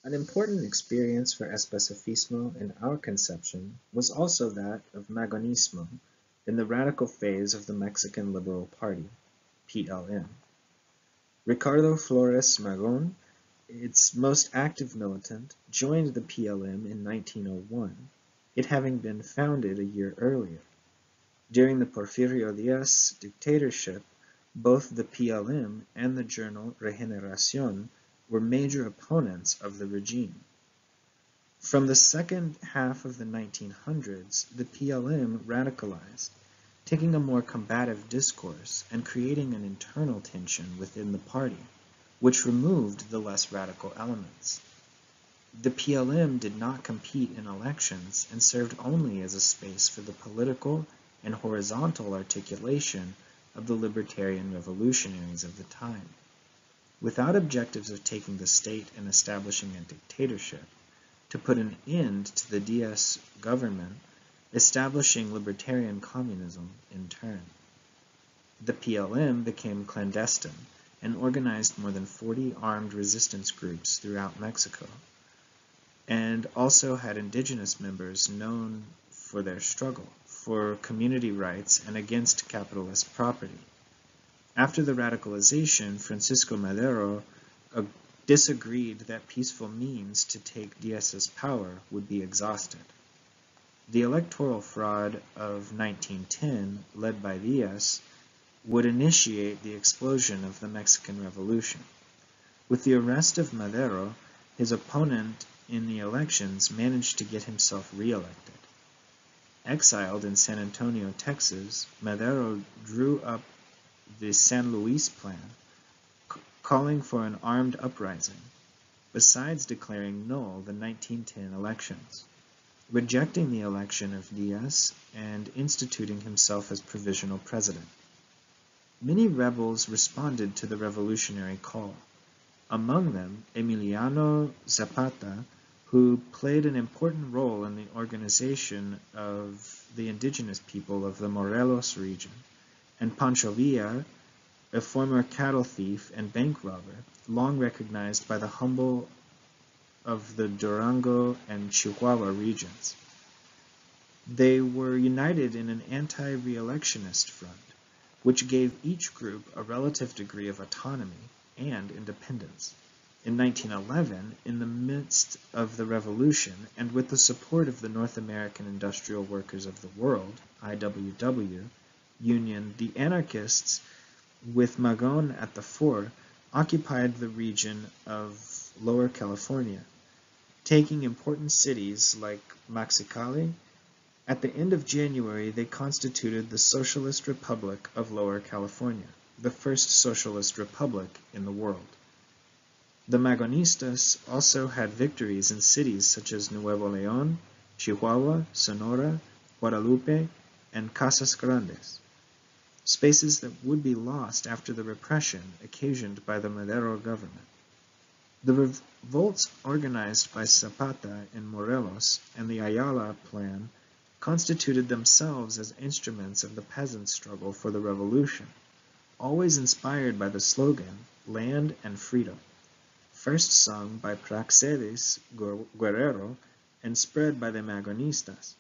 An important experience for Especifismo in our conception was also that of Magonismo in the radical phase of the Mexican Liberal Party, PLM. Ricardo Flores Magon, its most active militant, joined the PLM in 1901, it having been founded a year earlier. During the Porfirio Diaz dictatorship, both the PLM and the journal Regeneracion were major opponents of the regime. From the second half of the 1900s, the PLM radicalized, taking a more combative discourse and creating an internal tension within the party, which removed the less radical elements. The PLM did not compete in elections and served only as a space for the political and horizontal articulation of the libertarian revolutionaries of the time. Without objectives of taking the state and establishing a dictatorship, to put an end to the Diaz government, establishing libertarian communism in turn. The PLM became clandestine and organized more than 40 armed resistance groups throughout Mexico, and also had indigenous members known for their struggle for community rights and against capitalist property. After the radicalization, Francisco Madero disagreed that peaceful means to take Diaz's power would be exhausted. The electoral fraud of 1910, led by Diaz, would initiate the explosion of the Mexican Revolution. With the arrest of Madero, his opponent in the elections managed to get himself reelected. Exiled in San Antonio, Texas, Madero drew up the San Luis Plan, calling for an armed uprising, besides declaring null the 1910 elections, rejecting the election of Diaz, and instituting himself as provisional president. Many rebels responded to the revolutionary call. Among them, Emiliano Zapata, who played an important role in the organization of the indigenous people of the Morelos region, and Pancho Villa, a former cattle thief and bank robber, long recognized by the humble of the Durango and Chihuahua regions. They were united in an anti-reelectionist front, which gave each group a relative degree of autonomy and independence. In 1911, in the midst of the revolution and with the support of the North American Industrial Workers of the World, IWW, Union, the anarchists, with Magon at the fore, occupied the region of Lower California, taking important cities like Mexicali. At the end of January, they constituted the Socialist Republic of Lower California, the first socialist republic in the world. The Magonistas also had victories in cities such as Nuevo León, Chihuahua, Sonora, Guadalupe, and Casas Grandes, spaces that would be lost after the repression occasioned by the Madero government. The revolts organized by Zapata in Morelos and the Ayala plan constituted themselves as instruments of the peasant struggle for the revolution, always inspired by the slogan, land and freedom first sung by Praxedis Guerrero and spread by the Magonistas.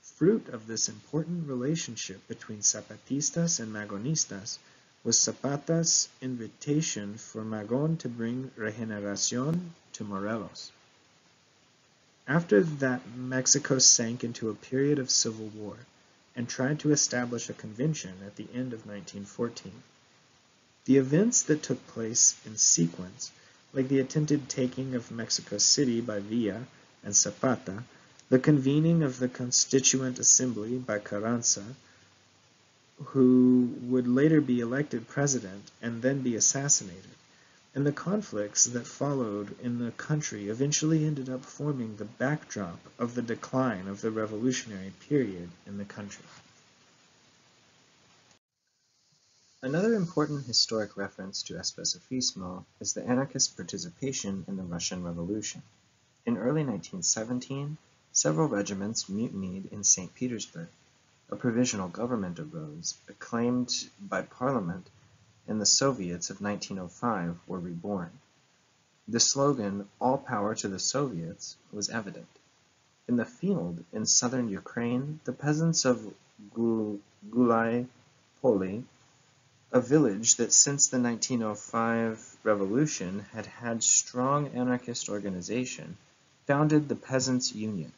Fruit of this important relationship between Zapatistas and Magonistas was Zapata's invitation for Magon to bring Regeneracion to Morelos. After that, Mexico sank into a period of civil war and tried to establish a convention at the end of 1914. The events that took place in sequence like the attempted taking of Mexico City by Villa and Zapata, the convening of the Constituent Assembly by Carranza, who would later be elected president and then be assassinated, and the conflicts that followed in the country eventually ended up forming the backdrop of the decline of the revolutionary period in the country. Another important historic reference to Especifismo is the anarchist participation in the Russian Revolution. In early 1917, several regiments mutinied in St. Petersburg. A provisional government arose, acclaimed by Parliament, and the Soviets of 1905 were reborn. The slogan, All Power to the Soviets, was evident. In the field in southern Ukraine, the peasants of Gulai Poli a village that since the 1905 revolution had had strong anarchist organization, founded the Peasants' Union,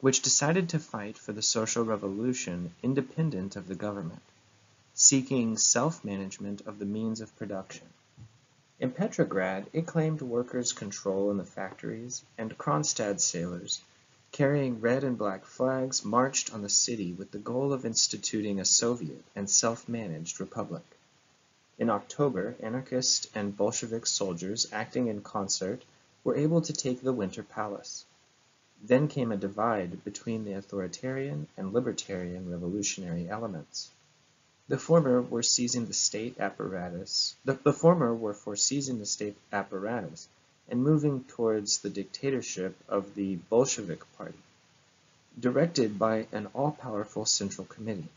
which decided to fight for the social revolution independent of the government, seeking self-management of the means of production. In Petrograd, it claimed workers' control in the factories, and Kronstadt sailors, carrying red and black flags, marched on the city with the goal of instituting a Soviet and self-managed republic. In October, anarchist and Bolshevik soldiers acting in concert were able to take the Winter Palace. Then came a divide between the authoritarian and libertarian revolutionary elements. The former were seizing the state apparatus. The, the former were for seizing the state apparatus and moving towards the dictatorship of the Bolshevik Party, directed by an all-powerful central committee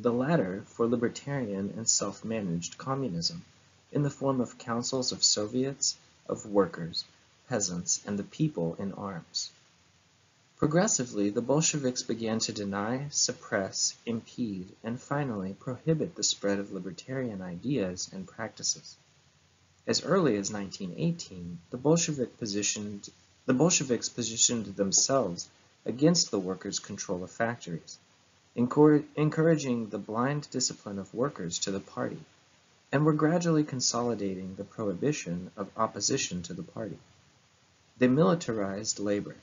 the latter for libertarian and self-managed communism, in the form of councils of Soviets, of workers, peasants, and the people in arms. Progressively, the Bolsheviks began to deny, suppress, impede, and finally prohibit the spread of libertarian ideas and practices. As early as 1918, the, Bolshevik positioned, the Bolsheviks positioned themselves against the workers' control of factories encouraging the blind discipline of workers to the party, and were gradually consolidating the prohibition of opposition to the party. They militarized labor,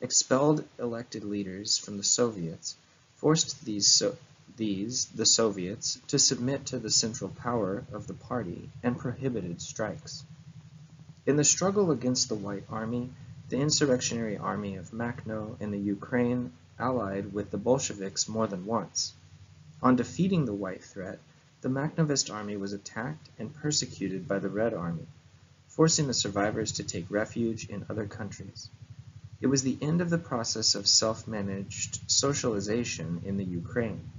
expelled elected leaders from the Soviets, forced these, so these, the Soviets, to submit to the central power of the party, and prohibited strikes. In the struggle against the White Army, the insurrectionary army of Makhno in the Ukraine allied with the Bolsheviks more than once. On defeating the White threat, the Makhnovist army was attacked and persecuted by the Red Army, forcing the survivors to take refuge in other countries. It was the end of the process of self-managed socialization in the Ukraine,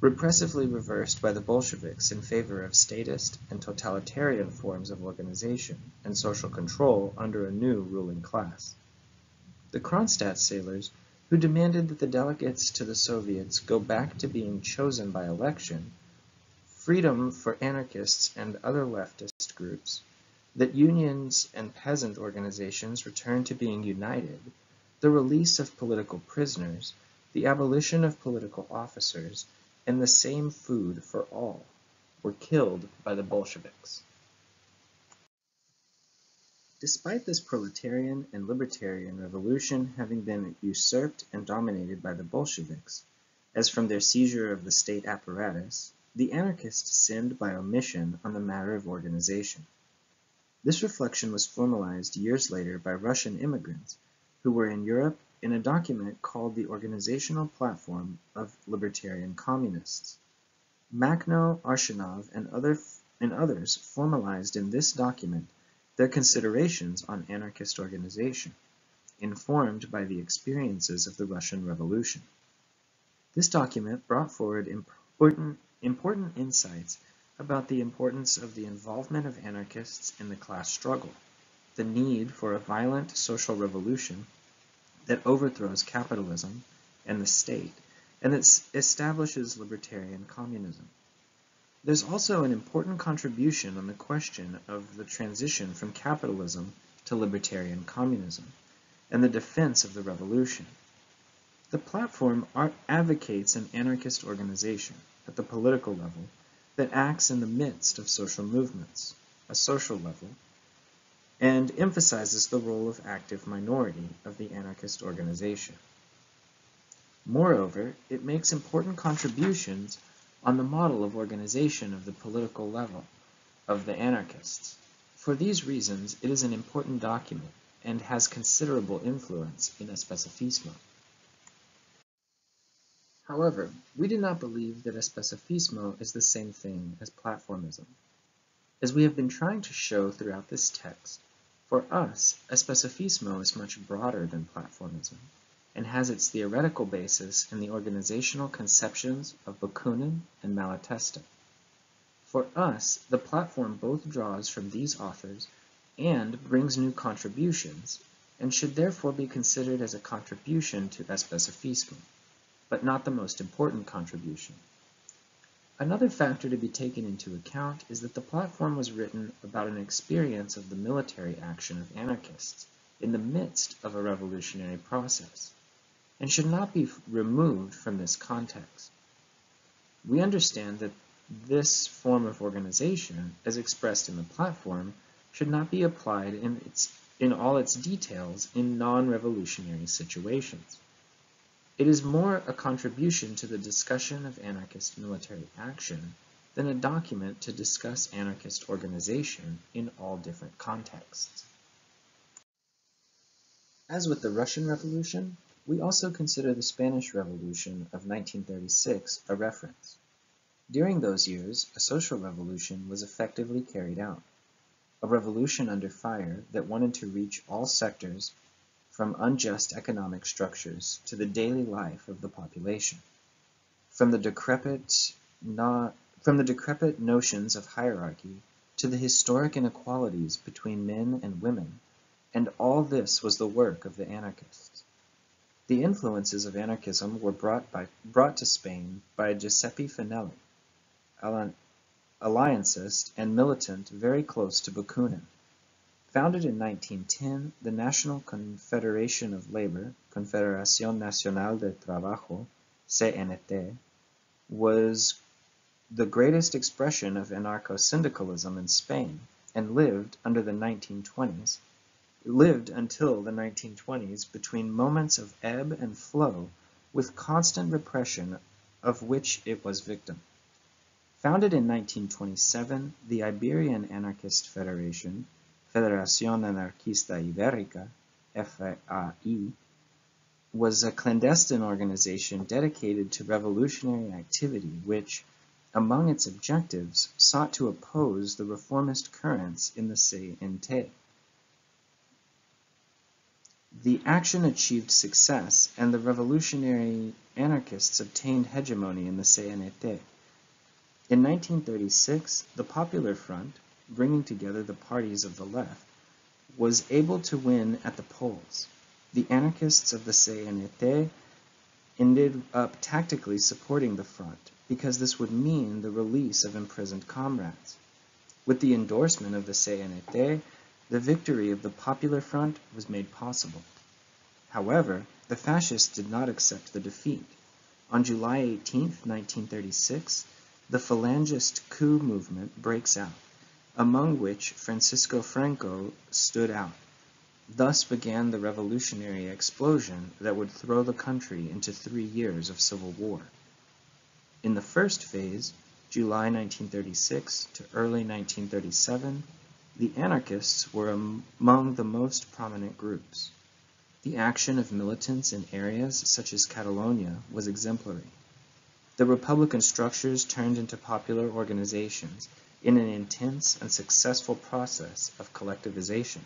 repressively reversed by the Bolsheviks in favor of statist and totalitarian forms of organization and social control under a new ruling class. The Kronstadt sailors who demanded that the delegates to the Soviets go back to being chosen by election, freedom for anarchists and other leftist groups, that unions and peasant organizations return to being united, the release of political prisoners, the abolition of political officers, and the same food for all were killed by the Bolsheviks. Despite this proletarian and libertarian revolution having been usurped and dominated by the Bolsheviks, as from their seizure of the state apparatus, the anarchists sinned by omission on the matter of organization. This reflection was formalized years later by Russian immigrants who were in Europe in a document called the Organizational Platform of Libertarian Communists. Makhno, Arshinov, and, other, and others formalized in this document their considerations on anarchist organization, informed by the experiences of the Russian Revolution. This document brought forward important, important insights about the importance of the involvement of anarchists in the class struggle, the need for a violent social revolution that overthrows capitalism and the state, and that establishes libertarian communism. There's also an important contribution on the question of the transition from capitalism to libertarian communism and the defense of the revolution. The platform advocates an anarchist organization at the political level that acts in the midst of social movements, a social level, and emphasizes the role of active minority of the anarchist organization. Moreover, it makes important contributions on the model of organization of the political level of the anarchists, For these reasons, it is an important document and has considerable influence in Especifismo. However, we do not believe that Especifismo is the same thing as platformism. As we have been trying to show throughout this text, for us, Especifismo is much broader than platformism and has its theoretical basis in the organizational conceptions of Bakunin and Malatesta. For us, the platform both draws from these authors and brings new contributions, and should therefore be considered as a contribution to Especifismo, but not the most important contribution. Another factor to be taken into account is that the platform was written about an experience of the military action of anarchists in the midst of a revolutionary process, and should not be removed from this context. We understand that this form of organization, as expressed in the platform, should not be applied in, its, in all its details in non-revolutionary situations. It is more a contribution to the discussion of anarchist military action than a document to discuss anarchist organization in all different contexts. As with the Russian Revolution, we also consider the Spanish Revolution of 1936 a reference. During those years, a social revolution was effectively carried out, a revolution under fire that wanted to reach all sectors from unjust economic structures to the daily life of the population, from the decrepit, not, from the decrepit notions of hierarchy to the historic inequalities between men and women, and all this was the work of the anarchists. The influences of anarchism were brought, by, brought to Spain by Giuseppe Fanelli, an alliancist and militant very close to Bakunin. Founded in 1910, the National Confederation of Labor, Confederación Nacional del Trabajo, CNT, was the greatest expression of anarcho-syndicalism in Spain and lived under the 1920s, lived until the 1920s between moments of ebb and flow with constant repression of which it was victim. Founded in 1927, the Iberian Anarchist Federation, Federación Anarquista Ibérica, FAI, was a clandestine organization dedicated to revolutionary activity which, among its objectives, sought to oppose the reformist currents in the CNT. The action achieved success, and the revolutionary anarchists obtained hegemony in the CNT. In 1936, the Popular Front, bringing together the parties of the left, was able to win at the polls. The anarchists of the CNT ended up tactically supporting the front because this would mean the release of imprisoned comrades. With the endorsement of the CNT, the victory of the Popular Front was made possible. However, the fascists did not accept the defeat. On July 18, 1936, the Falangist coup movement breaks out, among which Francisco Franco stood out. Thus began the revolutionary explosion that would throw the country into three years of civil war. In the first phase, July 1936 to early 1937, the anarchists were among the most prominent groups. The action of militants in areas such as Catalonia was exemplary the Republican structures turned into popular organizations in an intense and successful process of collectivization.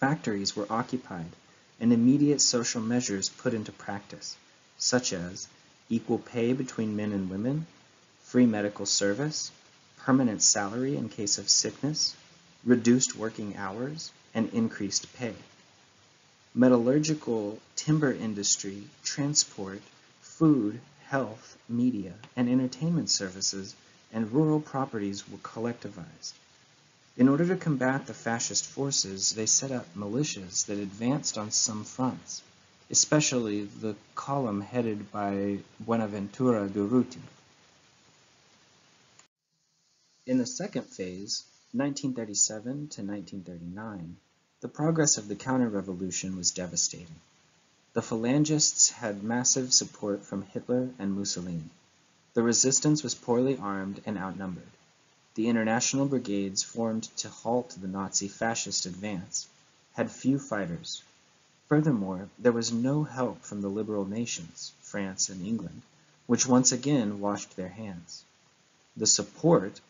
Factories were occupied and immediate social measures put into practice, such as equal pay between men and women, free medical service, permanent salary in case of sickness, reduced working hours, and increased pay. Metallurgical, timber industry, transport, food, health, media, and entertainment services and rural properties were collectivized. In order to combat the fascist forces, they set up militias that advanced on some fronts, especially the column headed by Buenaventura Durruti. In the second phase, 1937 to 1939, the progress of the counter-revolution was devastating. The Phalangists had massive support from Hitler and Mussolini. The resistance was poorly armed and outnumbered. the international brigades formed to halt the Nazi-fascist advance, had few fighters. Furthermore, there was no help from the liberal nations, France and England, which once again washed their hands. The support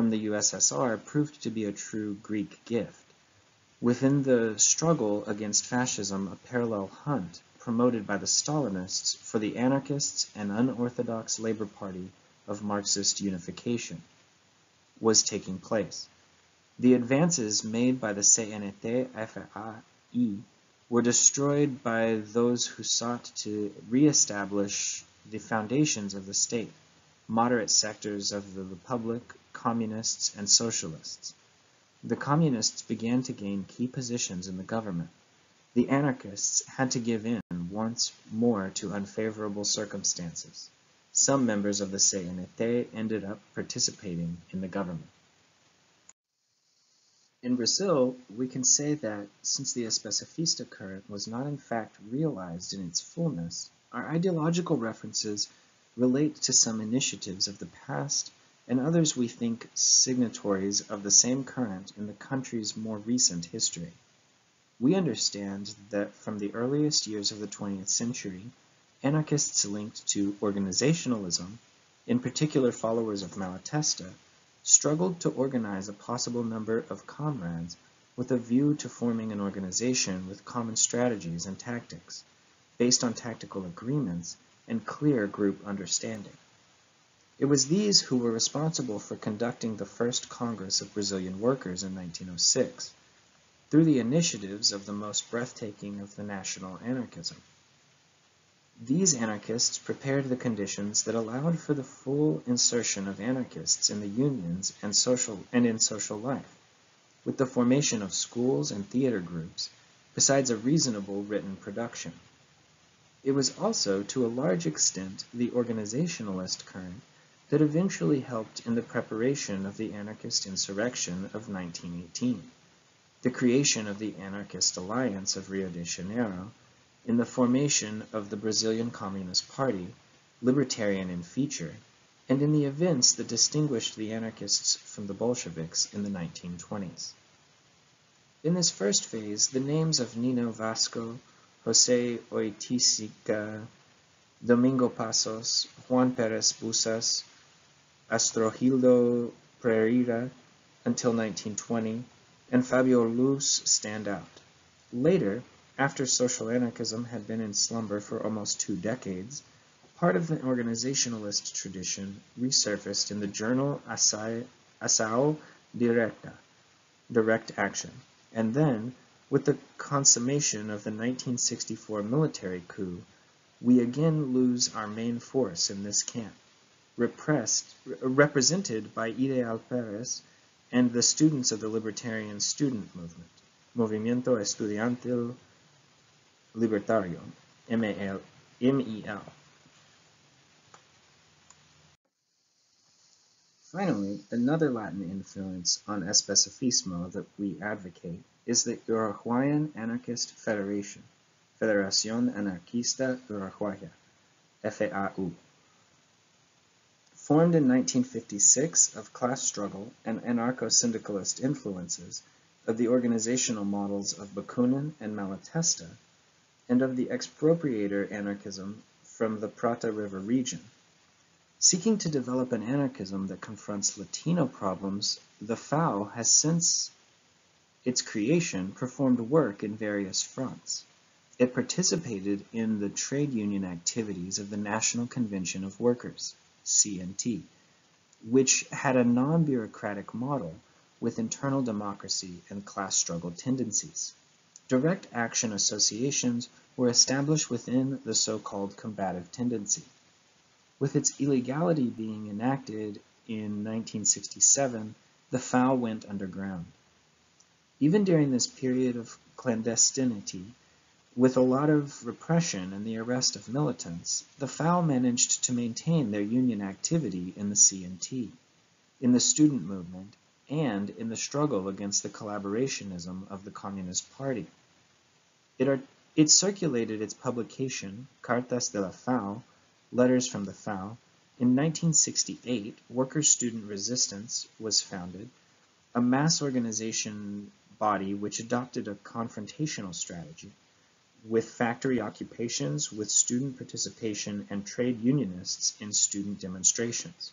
from the USSR proved to be a true Greek gift. Within the struggle against fascism, a parallel hunt, promoted by the Stalinists, for the anarchists and unorthodox Labor Party of Marxist unification was taking place. The advances made by the CNT-FAI were destroyed by those who sought to re-establish the foundations of the state, moderate sectors of the Republic, communists, and socialists. The communists began to gain key positions in the government. The anarchists had to give in once more to unfavorable circumstances some members of the CNT ended up participating in the government. In Brazil, we can say that since the Especifista current was not in fact realized in its fullness, our ideological references relate to some initiatives of the past and others we think signatories of the same current in the country's more recent history. We understand that from the earliest years of the 20th century, Anarchists linked to organizationalism, in particular followers of Malatesta, struggled to organize a possible number of comrades with a view to forming an organization with common strategies and tactics, based on tactical agreements and clear group understanding. It was these who were responsible for conducting the first Congress of Brazilian Workers in 1906, through the initiatives of the most breathtaking of the national anarchism. These anarchists prepared the conditions that allowed for the full insertion of anarchists in the unions and, social, and in social life, with the formation of schools and theater groups, besides a reasonable written production. It was also, to a large extent, the organizationalist current that eventually helped in the preparation of the anarchist insurrection of 1918, the creation of the Anarchist Alliance of Rio de Janeiro, in the formation of the Brazilian Communist Party, libertarian in feature, and in the events that distinguished the anarchists from the Bolsheviks in the 1920s. In this first phase, the names of Neno Vasco, José Oiticica, Domingo Passos, Juan Pérez Busas, Astrojildo Pereira until 1920, and Fabio Luz stand out. Later, after social anarchism had been in slumber for almost two decades, part of the organizationalist tradition resurfaced in the journal Ação Directa, Direct Action, and then, with the consummation of the 1964 military coup, we again lose our main force in this camp, repressed, represented by Ideal Peres and the students of the libertarian student movement, Movimiento Estudiantil Libertario, M-E-L. Finally, another Latin influence on Especifismo that we advocate is the Uruguayan Anarchist Federation, Federación Anarquista Uruguaya, FAU. Formed in 1956 of class struggle and anarcho-syndicalist influences of the organizational models of Bakunin and Malatesta, and of the expropriator anarchism from the Prata River region. Seeking to develop an anarchism that confronts Latino problems, the FAU has since its creation performed work in various fronts. It participated in the trade union activities of the National Convention of Workers, CNT, which had a non-bureaucratic model with internal democracy and class struggle tendencies. Direct action associations were established within the so-called combative tendency. With its illegality being enacted in 1967, the FAU went underground. Even during this period of clandestinity, with a lot of repression and the arrest of militants, the FAU managed to maintain their union activity in the CNT, in the student movement, and in the struggle against the collaborationism of the Communist Party. It, are, it circulated its publication, Cartas de la FAU, Letters from the FAU, In 1968, Worker Student Resistance was founded, a mass organization body which adopted a confrontational strategy with factory occupations, with student participation, and trade unionists in student demonstrations.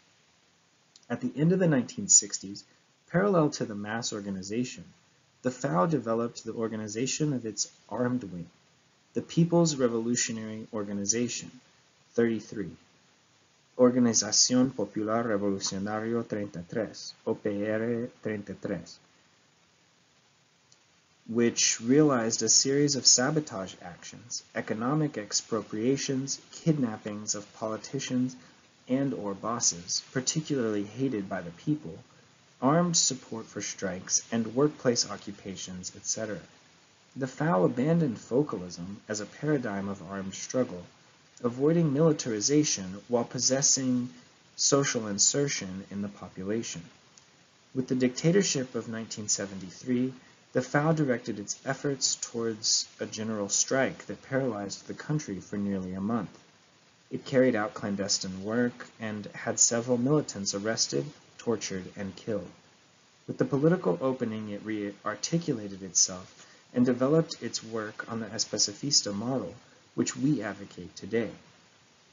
At the end of the 1960s, parallel to the mass organization, the FAU developed the organization of its armed wing, the People's Revolutionary Organization, 33, Organización Popular Revolucionario 33, OPR 33, which realized a series of sabotage actions, economic expropriations, kidnappings of politicians and or bosses, particularly hated by the people, armed support for strikes and workplace occupations, etc. The FAU abandoned focalism as a paradigm of armed struggle, avoiding militarization while possessing social insertion in the population. With the dictatorship of 1973, the FAU directed its efforts towards a general strike that paralyzed the country for nearly a month. It carried out clandestine work and had several militants arrested, tortured, and killed. With the political opening, it re-articulated itself and developed its work on the Especifista model, which we advocate today,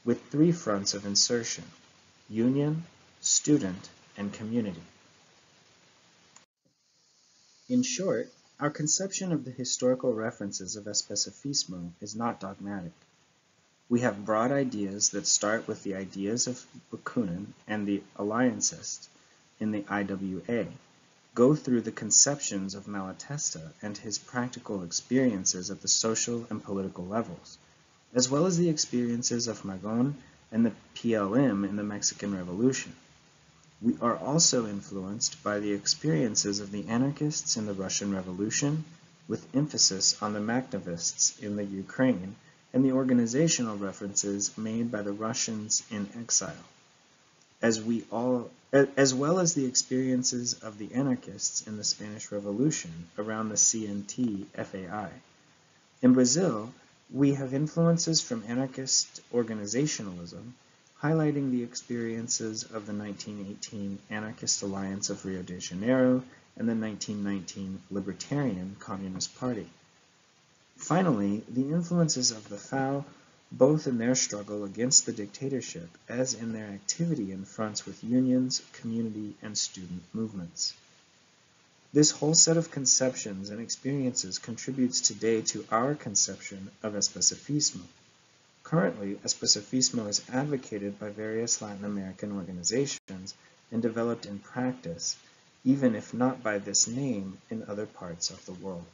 with three fronts of insertion, union, student, and community. In short, our conception of the historical references of Especifismo is not dogmatic. We have broad ideas that start with the ideas of Bakunin and the alliancists in the IWA, go through the conceptions of Malatesta and his practical experiences at the social and political levels, as well as the experiences of Magon and the PLM in the Mexican Revolution. We are also influenced by the experiences of the anarchists in the Russian Revolution, with emphasis on the Makhnovists in the Ukraine, and the organizational references made by the Russians in exile, as, we all, as well as the experiences of the anarchists in the Spanish Revolution around the CNT FAI. In Brazil, we have influences from anarchist organizationalism, highlighting the experiences of the 1918 Anarchist Alliance of Rio de Janeiro and the 1919 Libertarian Communist Party. Finally, the influences of the FAU, both in their struggle against the dictatorship as in their activity in fronts with unions, community, and student movements. This whole set of conceptions and experiences contributes today to our conception of especifismo, Currently, especifismo is advocated by various Latin American organizations and developed in practice, even if not by this name, in other parts of the world.